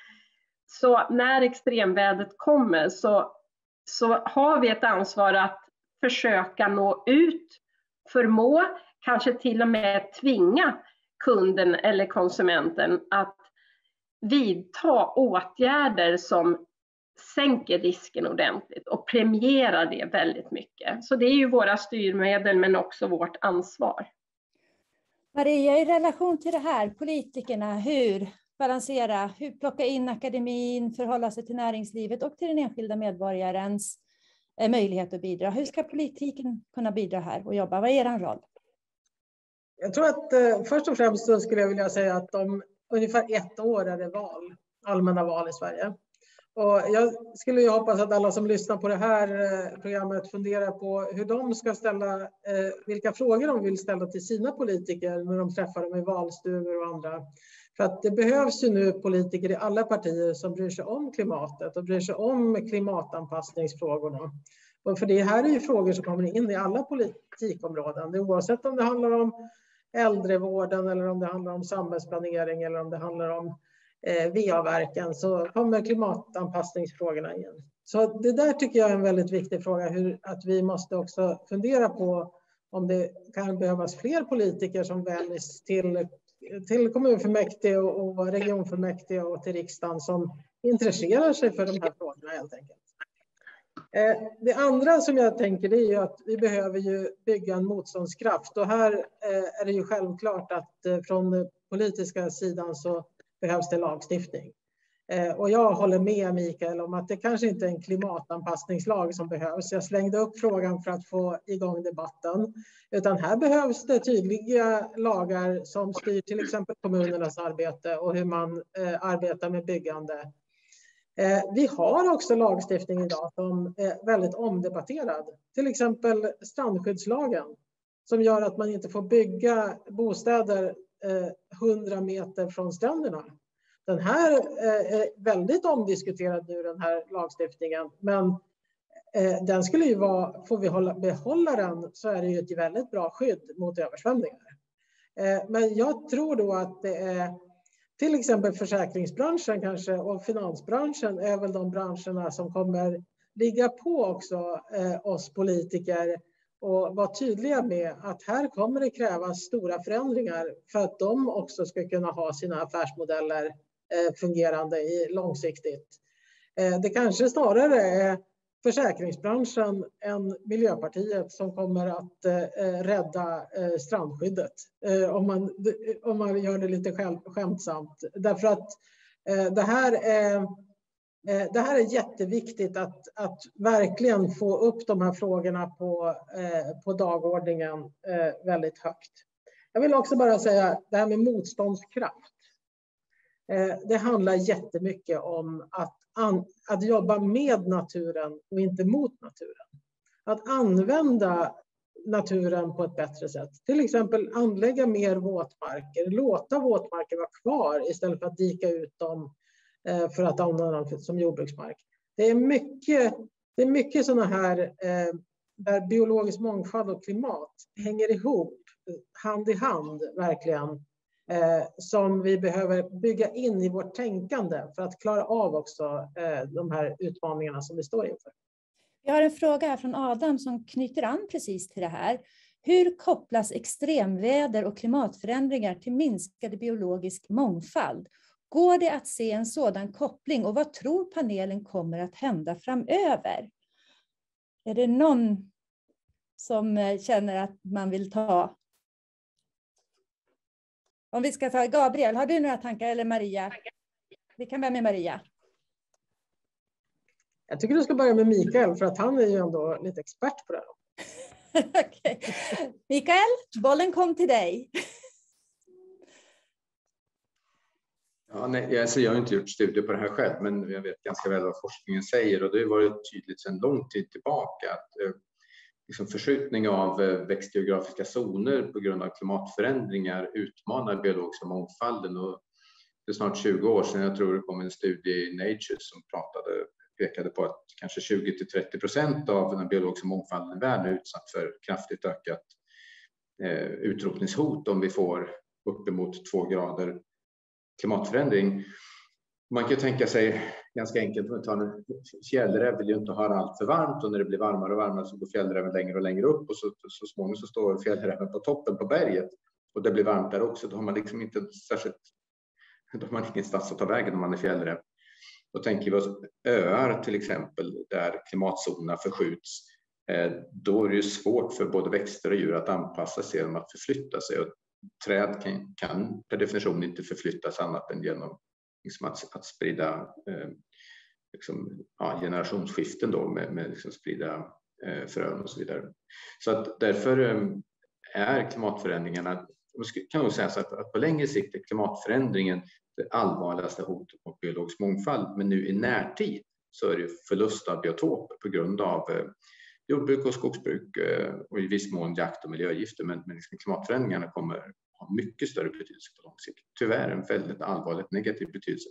Så när extremvädret kommer så, så har vi ett ansvar att försöka nå ut förmå, kanske till och med tvinga kunden eller konsumenten att vidta åtgärder som sänker risken ordentligt och premierar det väldigt mycket. Så det är ju våra styrmedel men också vårt ansvar. Maria, i relation till det här, politikerna, hur balansera, hur plocka in akademin, förhålla sig till näringslivet och till den enskilda medborgarens Eh, möjlighet att bidra. Hur ska politiken kunna bidra här och jobba? Vad är er roll? Jag tror att eh, först och främst så skulle jag vilja säga att om ungefär ett år är det val, allmänna val i Sverige. Och jag skulle ju hoppas att alla som lyssnar på det här eh, programmet funderar på hur de ska ställa, eh, vilka frågor de vill ställa till sina politiker när de träffar dem i valstugor och andra för att det behövs ju nu politiker i alla partier som bryr sig om klimatet och bryr sig om klimatanpassningsfrågorna. Och för det här är ju frågor som kommer in i alla politikområden, oavsett om det handlar om äldrevården eller om det handlar om samhällsplanering eller om det handlar om Eh, VA-verken så kommer klimatanpassningsfrågorna igen. Så det där tycker jag är en väldigt viktig fråga, hur, att vi måste också fundera på om det kan behövas fler politiker som väljs till, till kommunfullmäktige och regionfullmäktige och till riksdagen som intresserar sig för de här frågorna helt enkelt. Eh, det andra som jag tänker är ju att vi behöver ju bygga en motståndskraft och här eh, är det ju självklart att från den politiska sidan så behövs det lagstiftning. Eh, och jag håller med Mikael om att det kanske inte är en klimatanpassningslag som behövs. Jag slängde upp frågan för att få igång debatten, utan här behövs det tydliga lagar som styr till exempel kommunernas arbete och hur man eh, arbetar med byggande eh, vi har också lagstiftning idag som är väldigt omdebatterad. Till exempel strandskyddslagen som gör att man inte får bygga bostäder Eh, 100 meter från stränderna. Den här eh, är väldigt omdiskuterad nu, den här lagstiftningen. Men eh, den skulle ju vara, får vi hålla, behålla den så är det ju ett väldigt bra skydd mot översvämningar. Men jag tror då att det är till exempel försäkringsbranschen kanske och finansbranschen är väl de branscherna som kommer ligga på också oss politiker och vara tydliga med att här kommer det krävas stora förändringar för att de också ska kunna ha sina affärsmodeller eh, fungerande i, långsiktigt. Eh, det kanske snarare är försäkringsbranschen än Miljöpartiet som kommer att eh, rädda strandskyddet. Om, man, om man gör det lite skämtsamt. Därför att det, här är, Eh, det här är jätteviktigt att, att verkligen få upp de här frågorna på, eh, på dagordningen eh, väldigt högt. Jag vill också bara säga det här med motståndskraft. Det handlar jättemycket om att an, att jobba med naturen och inte mot naturen. Att använda naturen på ett bättre sätt. Till exempel anlägga mer våtmarker, låta våtmarker vara kvar istället för att dika ut dem Eh, för att använda dem som jordbruksmark. Det är mycket, det är mycket sådana här eh, där biologisk mångfald och klimat hänger ihop hand i hand verkligen eh, som vi behöver bygga in i vårt tänkande för att klara av också de här utmaningarna som vi står inför. Vi har en fråga här från Adam som knyter an precis till det här. Hur kopplas extremväder och klimatförändringar till minskad biologisk mångfald? Går det att se en sådan koppling och vad tror panelen kommer att hända framöver? Är det någon som eh, känner att man vill ta om vi ska ta Gabriel, har du några tankar eller Maria? Vi kan börja med Maria. Jag tycker du ska börja med Mikael för att han är ju ändå lite expert på det här. okay. Mikael, bollen kom till dig. Ja, nej, alltså jag har inte gjort studier på det här själv, men jag vet ganska väl vad forskningen säger och det har varit tydligt sedan lång tid tillbaka att eh, liksom förskjutning av eh, växtgeografiska zoner på grund av klimatförändringar utmanar biologiska mångfalden. Och det är snart 20 år sedan jag tror det kom en studie i Nature som pratade, pekade på att kanske 20 till 30 procent av den biologiska mångfalden i världen är utsatt för kraftigt ökat eh, utrotningshot om vi får uppemot två grader klimatförändring. Man kan tänka sig ganska enkelt, fjällräv vill ju inte ha det allt för varmt och när det blir varmare och varmare så går fjällräven längre och längre upp och så, så småningom så står fjällräven på toppen på berget och det blir varmt där också. Då har man liksom inte särskilt, då har man ingenstans att ta vägen om man är fjällräv. Då tänker vi oss öar till exempel där klimatzonerna förskjuts. Eh, då är det ju svårt för både växter och djur att anpassa sig genom att förflytta sig och träd kan, kan per definition inte förflyttas annat än genom liksom att, att sprida eh, liksom, ja, generationsskiften då med, med liksom sprida eh, frön och så vidare. Så att därför eh, är klimatförändringarna, man kan nog säga så att, att på längre sikt är klimatförändringen det allvarligaste hotet mot biologisk mångfald. Men nu i närtid så är det förlust av biotoper på grund av eh, jordbruk och skogsbruk eh, och i viss mån jakt och miljögifter. Men, men liksom klimatförändringarna kommer ha mycket större betydelse på lång sikt. Tyvärr en väldigt allvarligt negativ betydelse.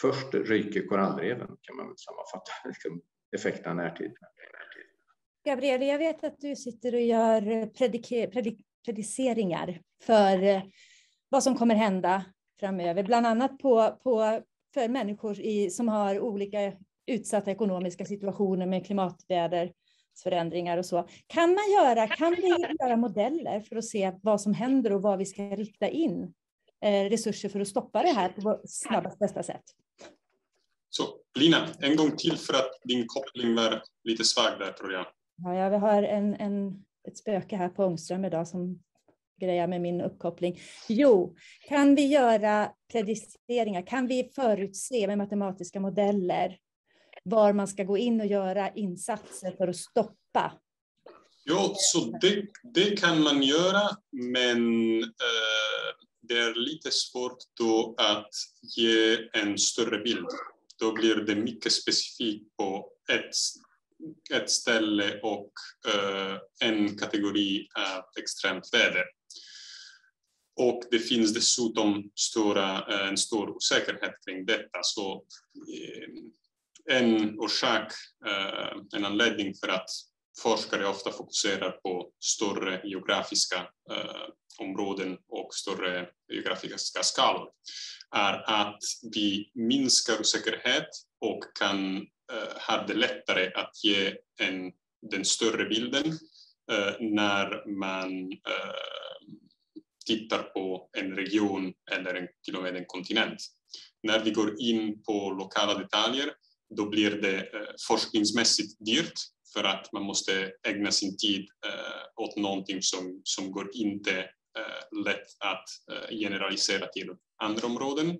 Först ryker korallreven kan man väl sammanfatta liksom, effekterna närtid. Gabriella, jag vet att du sitter och gör predike, predik, prediceringar för eh, vad som kommer hända framöver, bland annat på, på, för människor i, som har olika utsatta ekonomiska situationer med klimatväder, klimatvädersförändringar och så. Kan man göra, kan vi göra modeller för att se vad som händer och vad vi ska rikta in eh, resurser för att stoppa det här på snabbast bästa sätt? Så Lina, en gång till för att din koppling var lite svag där tror jag. Ja, vi har en, en, ett spöke här på Ångström idag som grejer med min uppkoppling. Jo, kan vi göra prediceringar? Kan vi förutse med matematiska modeller var man ska gå in och göra insatser för att stoppa? Jo, så det, det kan man göra, men eh, det är lite svårt då att ge en större bild. Då blir det mycket specifikt på ett, ett ställe och eh, en kategori av extremt väder. Och det finns dessutom stora, eh, en stor osäkerhet kring detta. Så eh, en orsak, eh, en anledning för att forskare ofta fokuserar på större geografiska eh, områden och större geografiska skalor är att vi minskar osäkerhet och kan eh, ha det lättare att ge en, den större bilden när man tittar på en region eller en, till och med en kontinent. När vi går in på lokala detaljer, då blir det eh, forskningsmässigt dyrt för att man måste ägna sin tid eh, åt någonting som, som går inte eh, lätt att eh, generalisera till andra områden.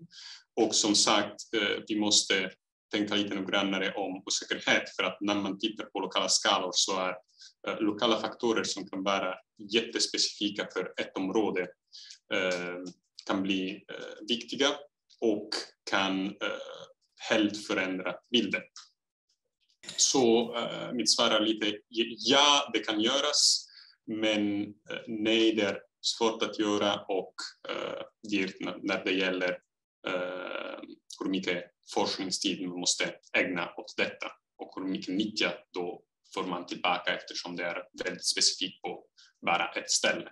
Och som sagt, eh, vi måste tänka lite noggrannare om osäkerhet för att när man tittar på lokala skalor så är Eh, lokala faktorer som kan vara jättespecifika för ett område eh, kan bli eh, viktiga och kan eh, helt förändrat bilden. Så eh, mitt svar är lite ja, det kan göras, men eh, nej, det är svårt att göra och eh, dyrt när det gäller hur mycket forskningstid man måste ägna åt detta och hur mycket nyttja då får man tillbaka eftersom det är väldigt specifikt på bara ett ställe.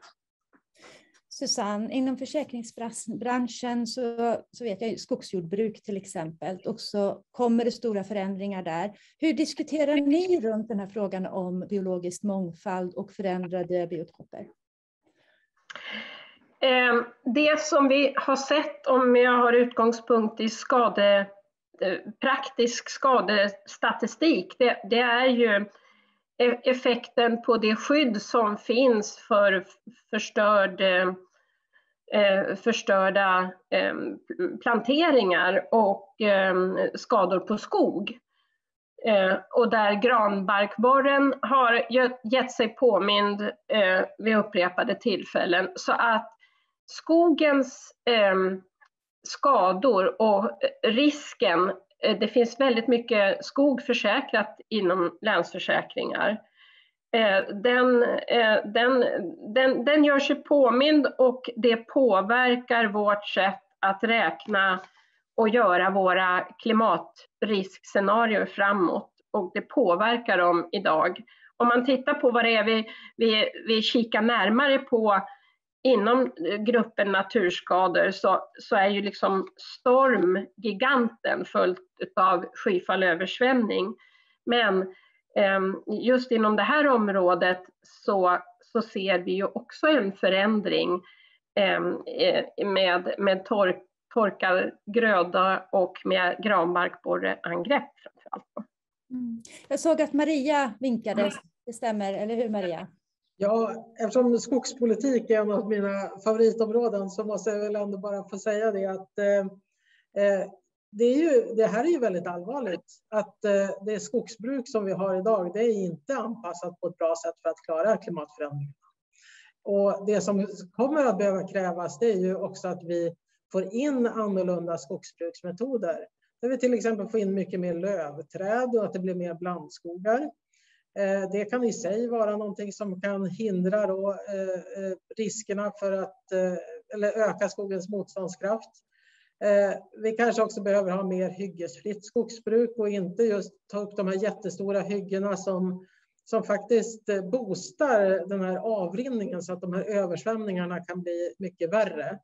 Susanne, inom försäkringsbranschen så, så vet jag skogsjordbruk till exempel, och så kommer det stora förändringar där. Hur diskuterar ni runt den här frågan om biologisk mångfald och förändrade biotoper? Ehm, det som vi har sett, om jag har utgångspunkt i skade, eh, praktisk skadestatistik, det, det är ju e-, effekten på det skydd som finns för förstörd, eh, Eh, förstörda eh, planteringar och eh, skador på skog. Eh, och där granbarkborren har gett sig påmind eh, vid upprepade tillfällen. Så att skogens skador och risken Eh, det finns väldigt mycket skog försäkrat inom Länsförsäkringar. Eh, den, eh, den, den, den gör sig påmind och det påverkar vårt sätt att räkna och göra våra klimatriskscenarier framåt och det påverkar dem idag. Om man tittar på vad det är vi, vi, vi kikar närmare på inom gruppen naturskador så, så är ju liksom storm giganten följt av skyfall översvämning. Men just inom det här området så, så ser vi ju också en förändring eh, med, med tork, torkad gröda och med granbarkborreangrepp framförallt. Mm. Jag såg att Maria vinkade, det stämmer, eller hur Maria? Ja, eftersom skogspolitik är en av mina favoritområden så måste jag väl ändå bara få säga det att eh, eh, det, är ju, det här är ju väldigt allvarligt. Att eh, det skogsbruk som vi har idag, det är inte anpassat på ett bra sätt för att klara klimatförändringarna. Och det som kommer att behöva krävas, det är ju också att vi får in annorlunda skogsbruksmetoder. Där vi till exempel får in mycket mer lövträd och att det blir mer blandskogar. Eh, det kan i sig vara någonting som kan hindra då, eh, eh riskerna för att eller öka skogens motståndskraft. Eh, vi kanske också behöver ha mer hyggesfritt skogsbruk och inte just ta upp de här jättestora hyggena som, som faktiskt eh, boostar den här avrinningen så att de här översvämningarna kan bli mycket värre.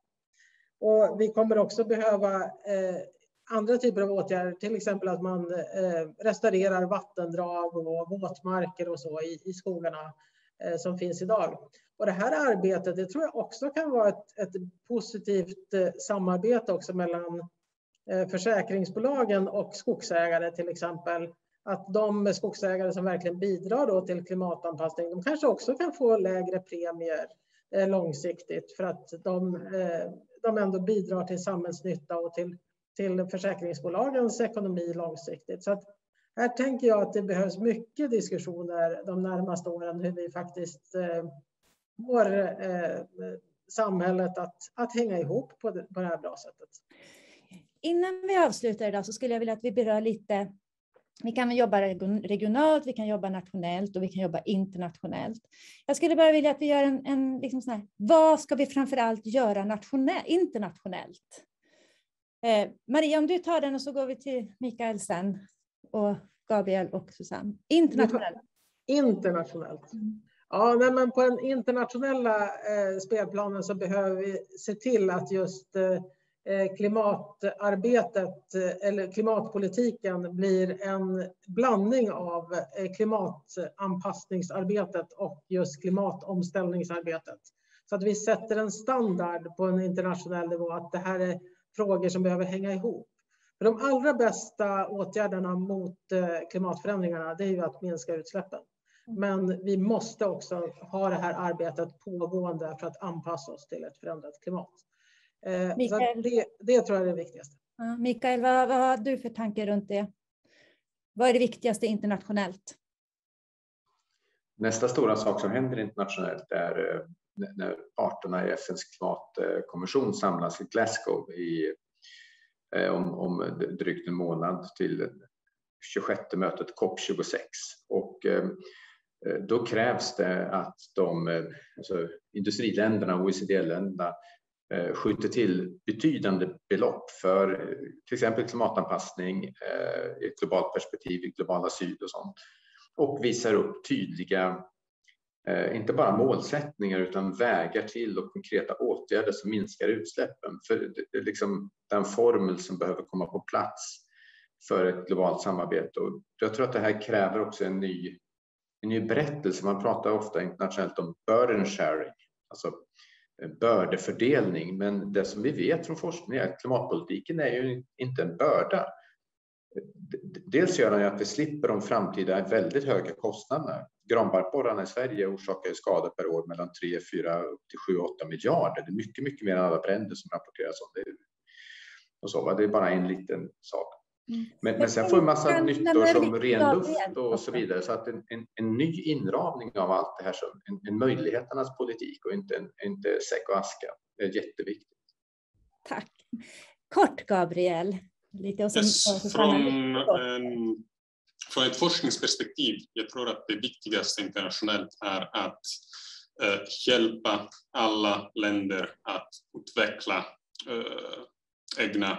Och vi kommer också behöva eh, andra typer av åtgärder, till exempel att man restaurerar vattendrag och våtmarker och så i, i skogarna som finns idag. Och det här arbetet, det tror jag också kan vara ett, ett positivt eh, samarbete också mellan eh, försäkringsbolagen och skogsägare till exempel att de skogsägare som verkligen bidrar då till klimatanpassning, de kanske också kan få lägre premier eh, långsiktigt för att de, de ändå bidrar till samhällsnytta och till, till försäkringsbolagens ekonomi långsiktigt. Så att här tänker jag att det behövs mycket diskussioner de närmaste åren hur vi faktiskt eh, får eh, samhället att, att hänga ihop på det, på det här bra sättet. Innan vi avslutar idag så skulle jag vilja att vi berör lite vi kan jobba regionalt, vi kan jobba nationellt och vi kan jobba internationellt. Jag skulle bara vilja att vi gör en, en liksom sån här, vad ska vi framför allt göra nationell, internationellt? Eh, Maria, om du tar den och så går vi till Mikael sen och Gabriel och Susanne. Internationellt. Internationellt. Mm. Ja, men på den internationella eh, spelplanen så behöver vi se till att just eh, eh, klimatarbetet eh, eller klimatpolitiken blir en blandning av eh, klimatanpassningsarbetet och just klimatomställningsarbetet. Så att vi sätter en standard på en internationell nivå att det här är frågor som behöver hänga ihop. För de allra bästa åtgärderna mot eh, klimatförändringarna det är ju att minska utsläppen. Men vi måste också ha det här arbetet pågående för att anpassa oss till ett förändrat klimat. Eh, Mikael, det, det, tror jag är det viktigaste. Mikael, vad, vad har du för tankar runt det? Vad är det viktigaste internationellt? Nästa stora sak som händer internationellt är eh, när parterna i FNs klimatkommission samlas i Glasgow i, eh, om, om drygt en månad till 26 mötet COP26. Och Eh, då krävs det att de eh, alltså industriländerna och OECD-länderna eh, skjuter till betydande belopp för till exempel klimatanpassning i ett globalt perspektiv, i globala syd och sånt. Och visar upp tydliga, inte bara målsättningar utan vägar till och konkreta åtgärder som minskar utsläppen. För det är liksom den formel som behöver komma på plats för ett globalt samarbete. Och jag tror att det här kräver också en ny, en ny berättelse. Man pratar ofta internationellt om burden sharing, alltså eh, bördefördelning. Men det som vi vet från forskning är att klimatpolitiken är ju inte en börda. Dels gör den ju att vi slipper de framtida väldigt höga kostnaderna. Granbarkborrarna i Sverige orsakar ju skador per år mellan 3, 4 upp till 7, 8 miljarder. Det är mycket, mycket mer än alla bränder som rapporteras om. Det och så, det är bara en liten sak. Mm. Men, men sen får vi massa nyttor som ren luft och så vidare. Så att en, en, en ny inramning av allt det här, som en, en möjligheternas politik och inte, en, inte säck och aska, är jätteviktigt. Tack. Kort, Gabriel. Lite och sen, yes, från, en, från ett forskningsperspektiv, jag tror att det viktigaste internationellt är att uh, hjälpa alla länder att utveckla uh, egna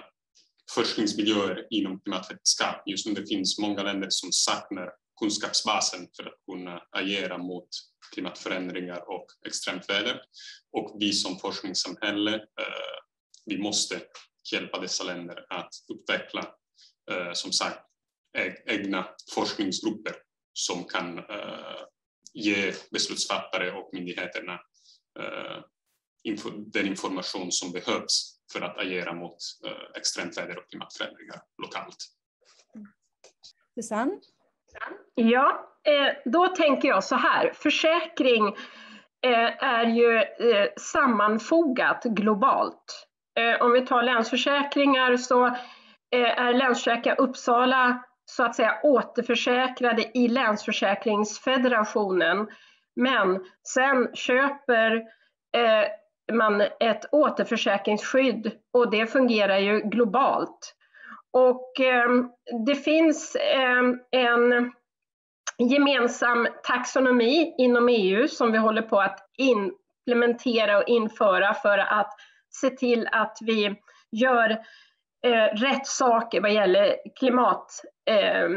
forskningsmiljöer inom klimatvetenskap just nu. Det finns många länder som saknar kunskapsbasen för att kunna agera mot klimatförändringar och extremt väder. Och vi som forskningssamhälle, eh, vi måste hjälpa dessa länder att utveckla, eh, som sagt, egna forskningsgrupper som kan eh, ge beslutsfattare och myndigheterna eh, den information som behövs för att agera mot eh, extremt väder och klimatförändringar lokalt. Susanne? Ja, eh, då tänker jag så här. Försäkring eh, är ju sammanfogat globalt. Om vi tar Länsförsäkringar så är Länsförsäkringar Uppsala så att säga återförsäkrade i Länsförsäkringsfederationen. Men sen köper man ett återförsäkringsskydd och det fungerar ju globalt. Och eh, det finns eh, en gemensam taxonomi inom EU som vi håller på att implementera och införa för att se till att vi gör eh, rätt saker vad gäller klimat, eh,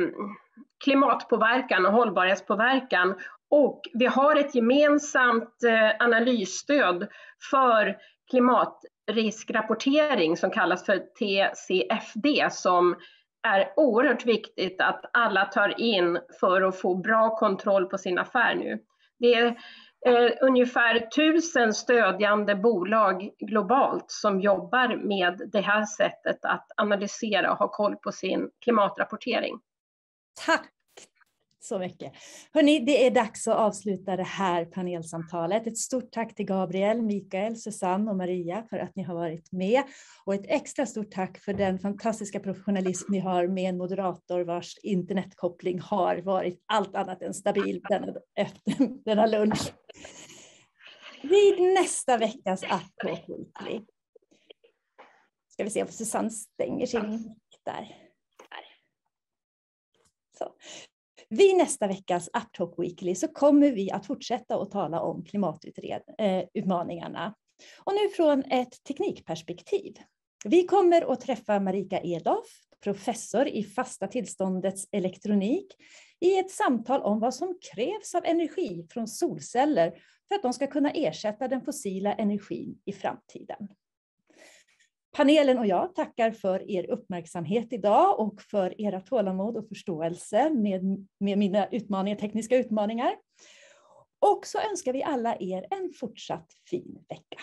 klimatpåverkan och hållbarhetspåverkan och vi har ett gemensamt eh, analysstöd för klimatriskrapportering som kallas för TCFD som är oerhört viktigt att alla tar in för att få bra kontroll på sin affär nu. Det är eh, ungefär tusen stödjande bolag globalt som jobbar med det här sättet att analysera och ha koll på sin klimatrapportering. Tack så mycket. Hörrni, det är dags att avsluta det här panelsamtalet. Ett stort tack till Gabriel, Mikael, Susanne och Maria för att ni har varit med. Och ett extra stort tack för den fantastiska professionalism ni har med en moderator vars internetkoppling har varit allt annat än stabil denna, efter denna lunch. Vid nästa veckas Weekly ska vi se om Susanne stänger sin mick där. Så. Vid nästa veckas Uptalk Weekly så kommer vi att fortsätta att tala om klimatutmaningarna. Eh, och nu från ett teknikperspektiv. Vi kommer att träffa Marika Edoff, professor i fasta tillståndets elektronik, i ett samtal om vad som krävs av energi från solceller för att de ska kunna ersätta den fossila energin i framtiden. Panelen och jag tackar för er uppmärksamhet idag och för era tålamod och förståelse med, med mina utmaningar, tekniska utmaningar. Och så önskar vi alla er en fortsatt fin vecka.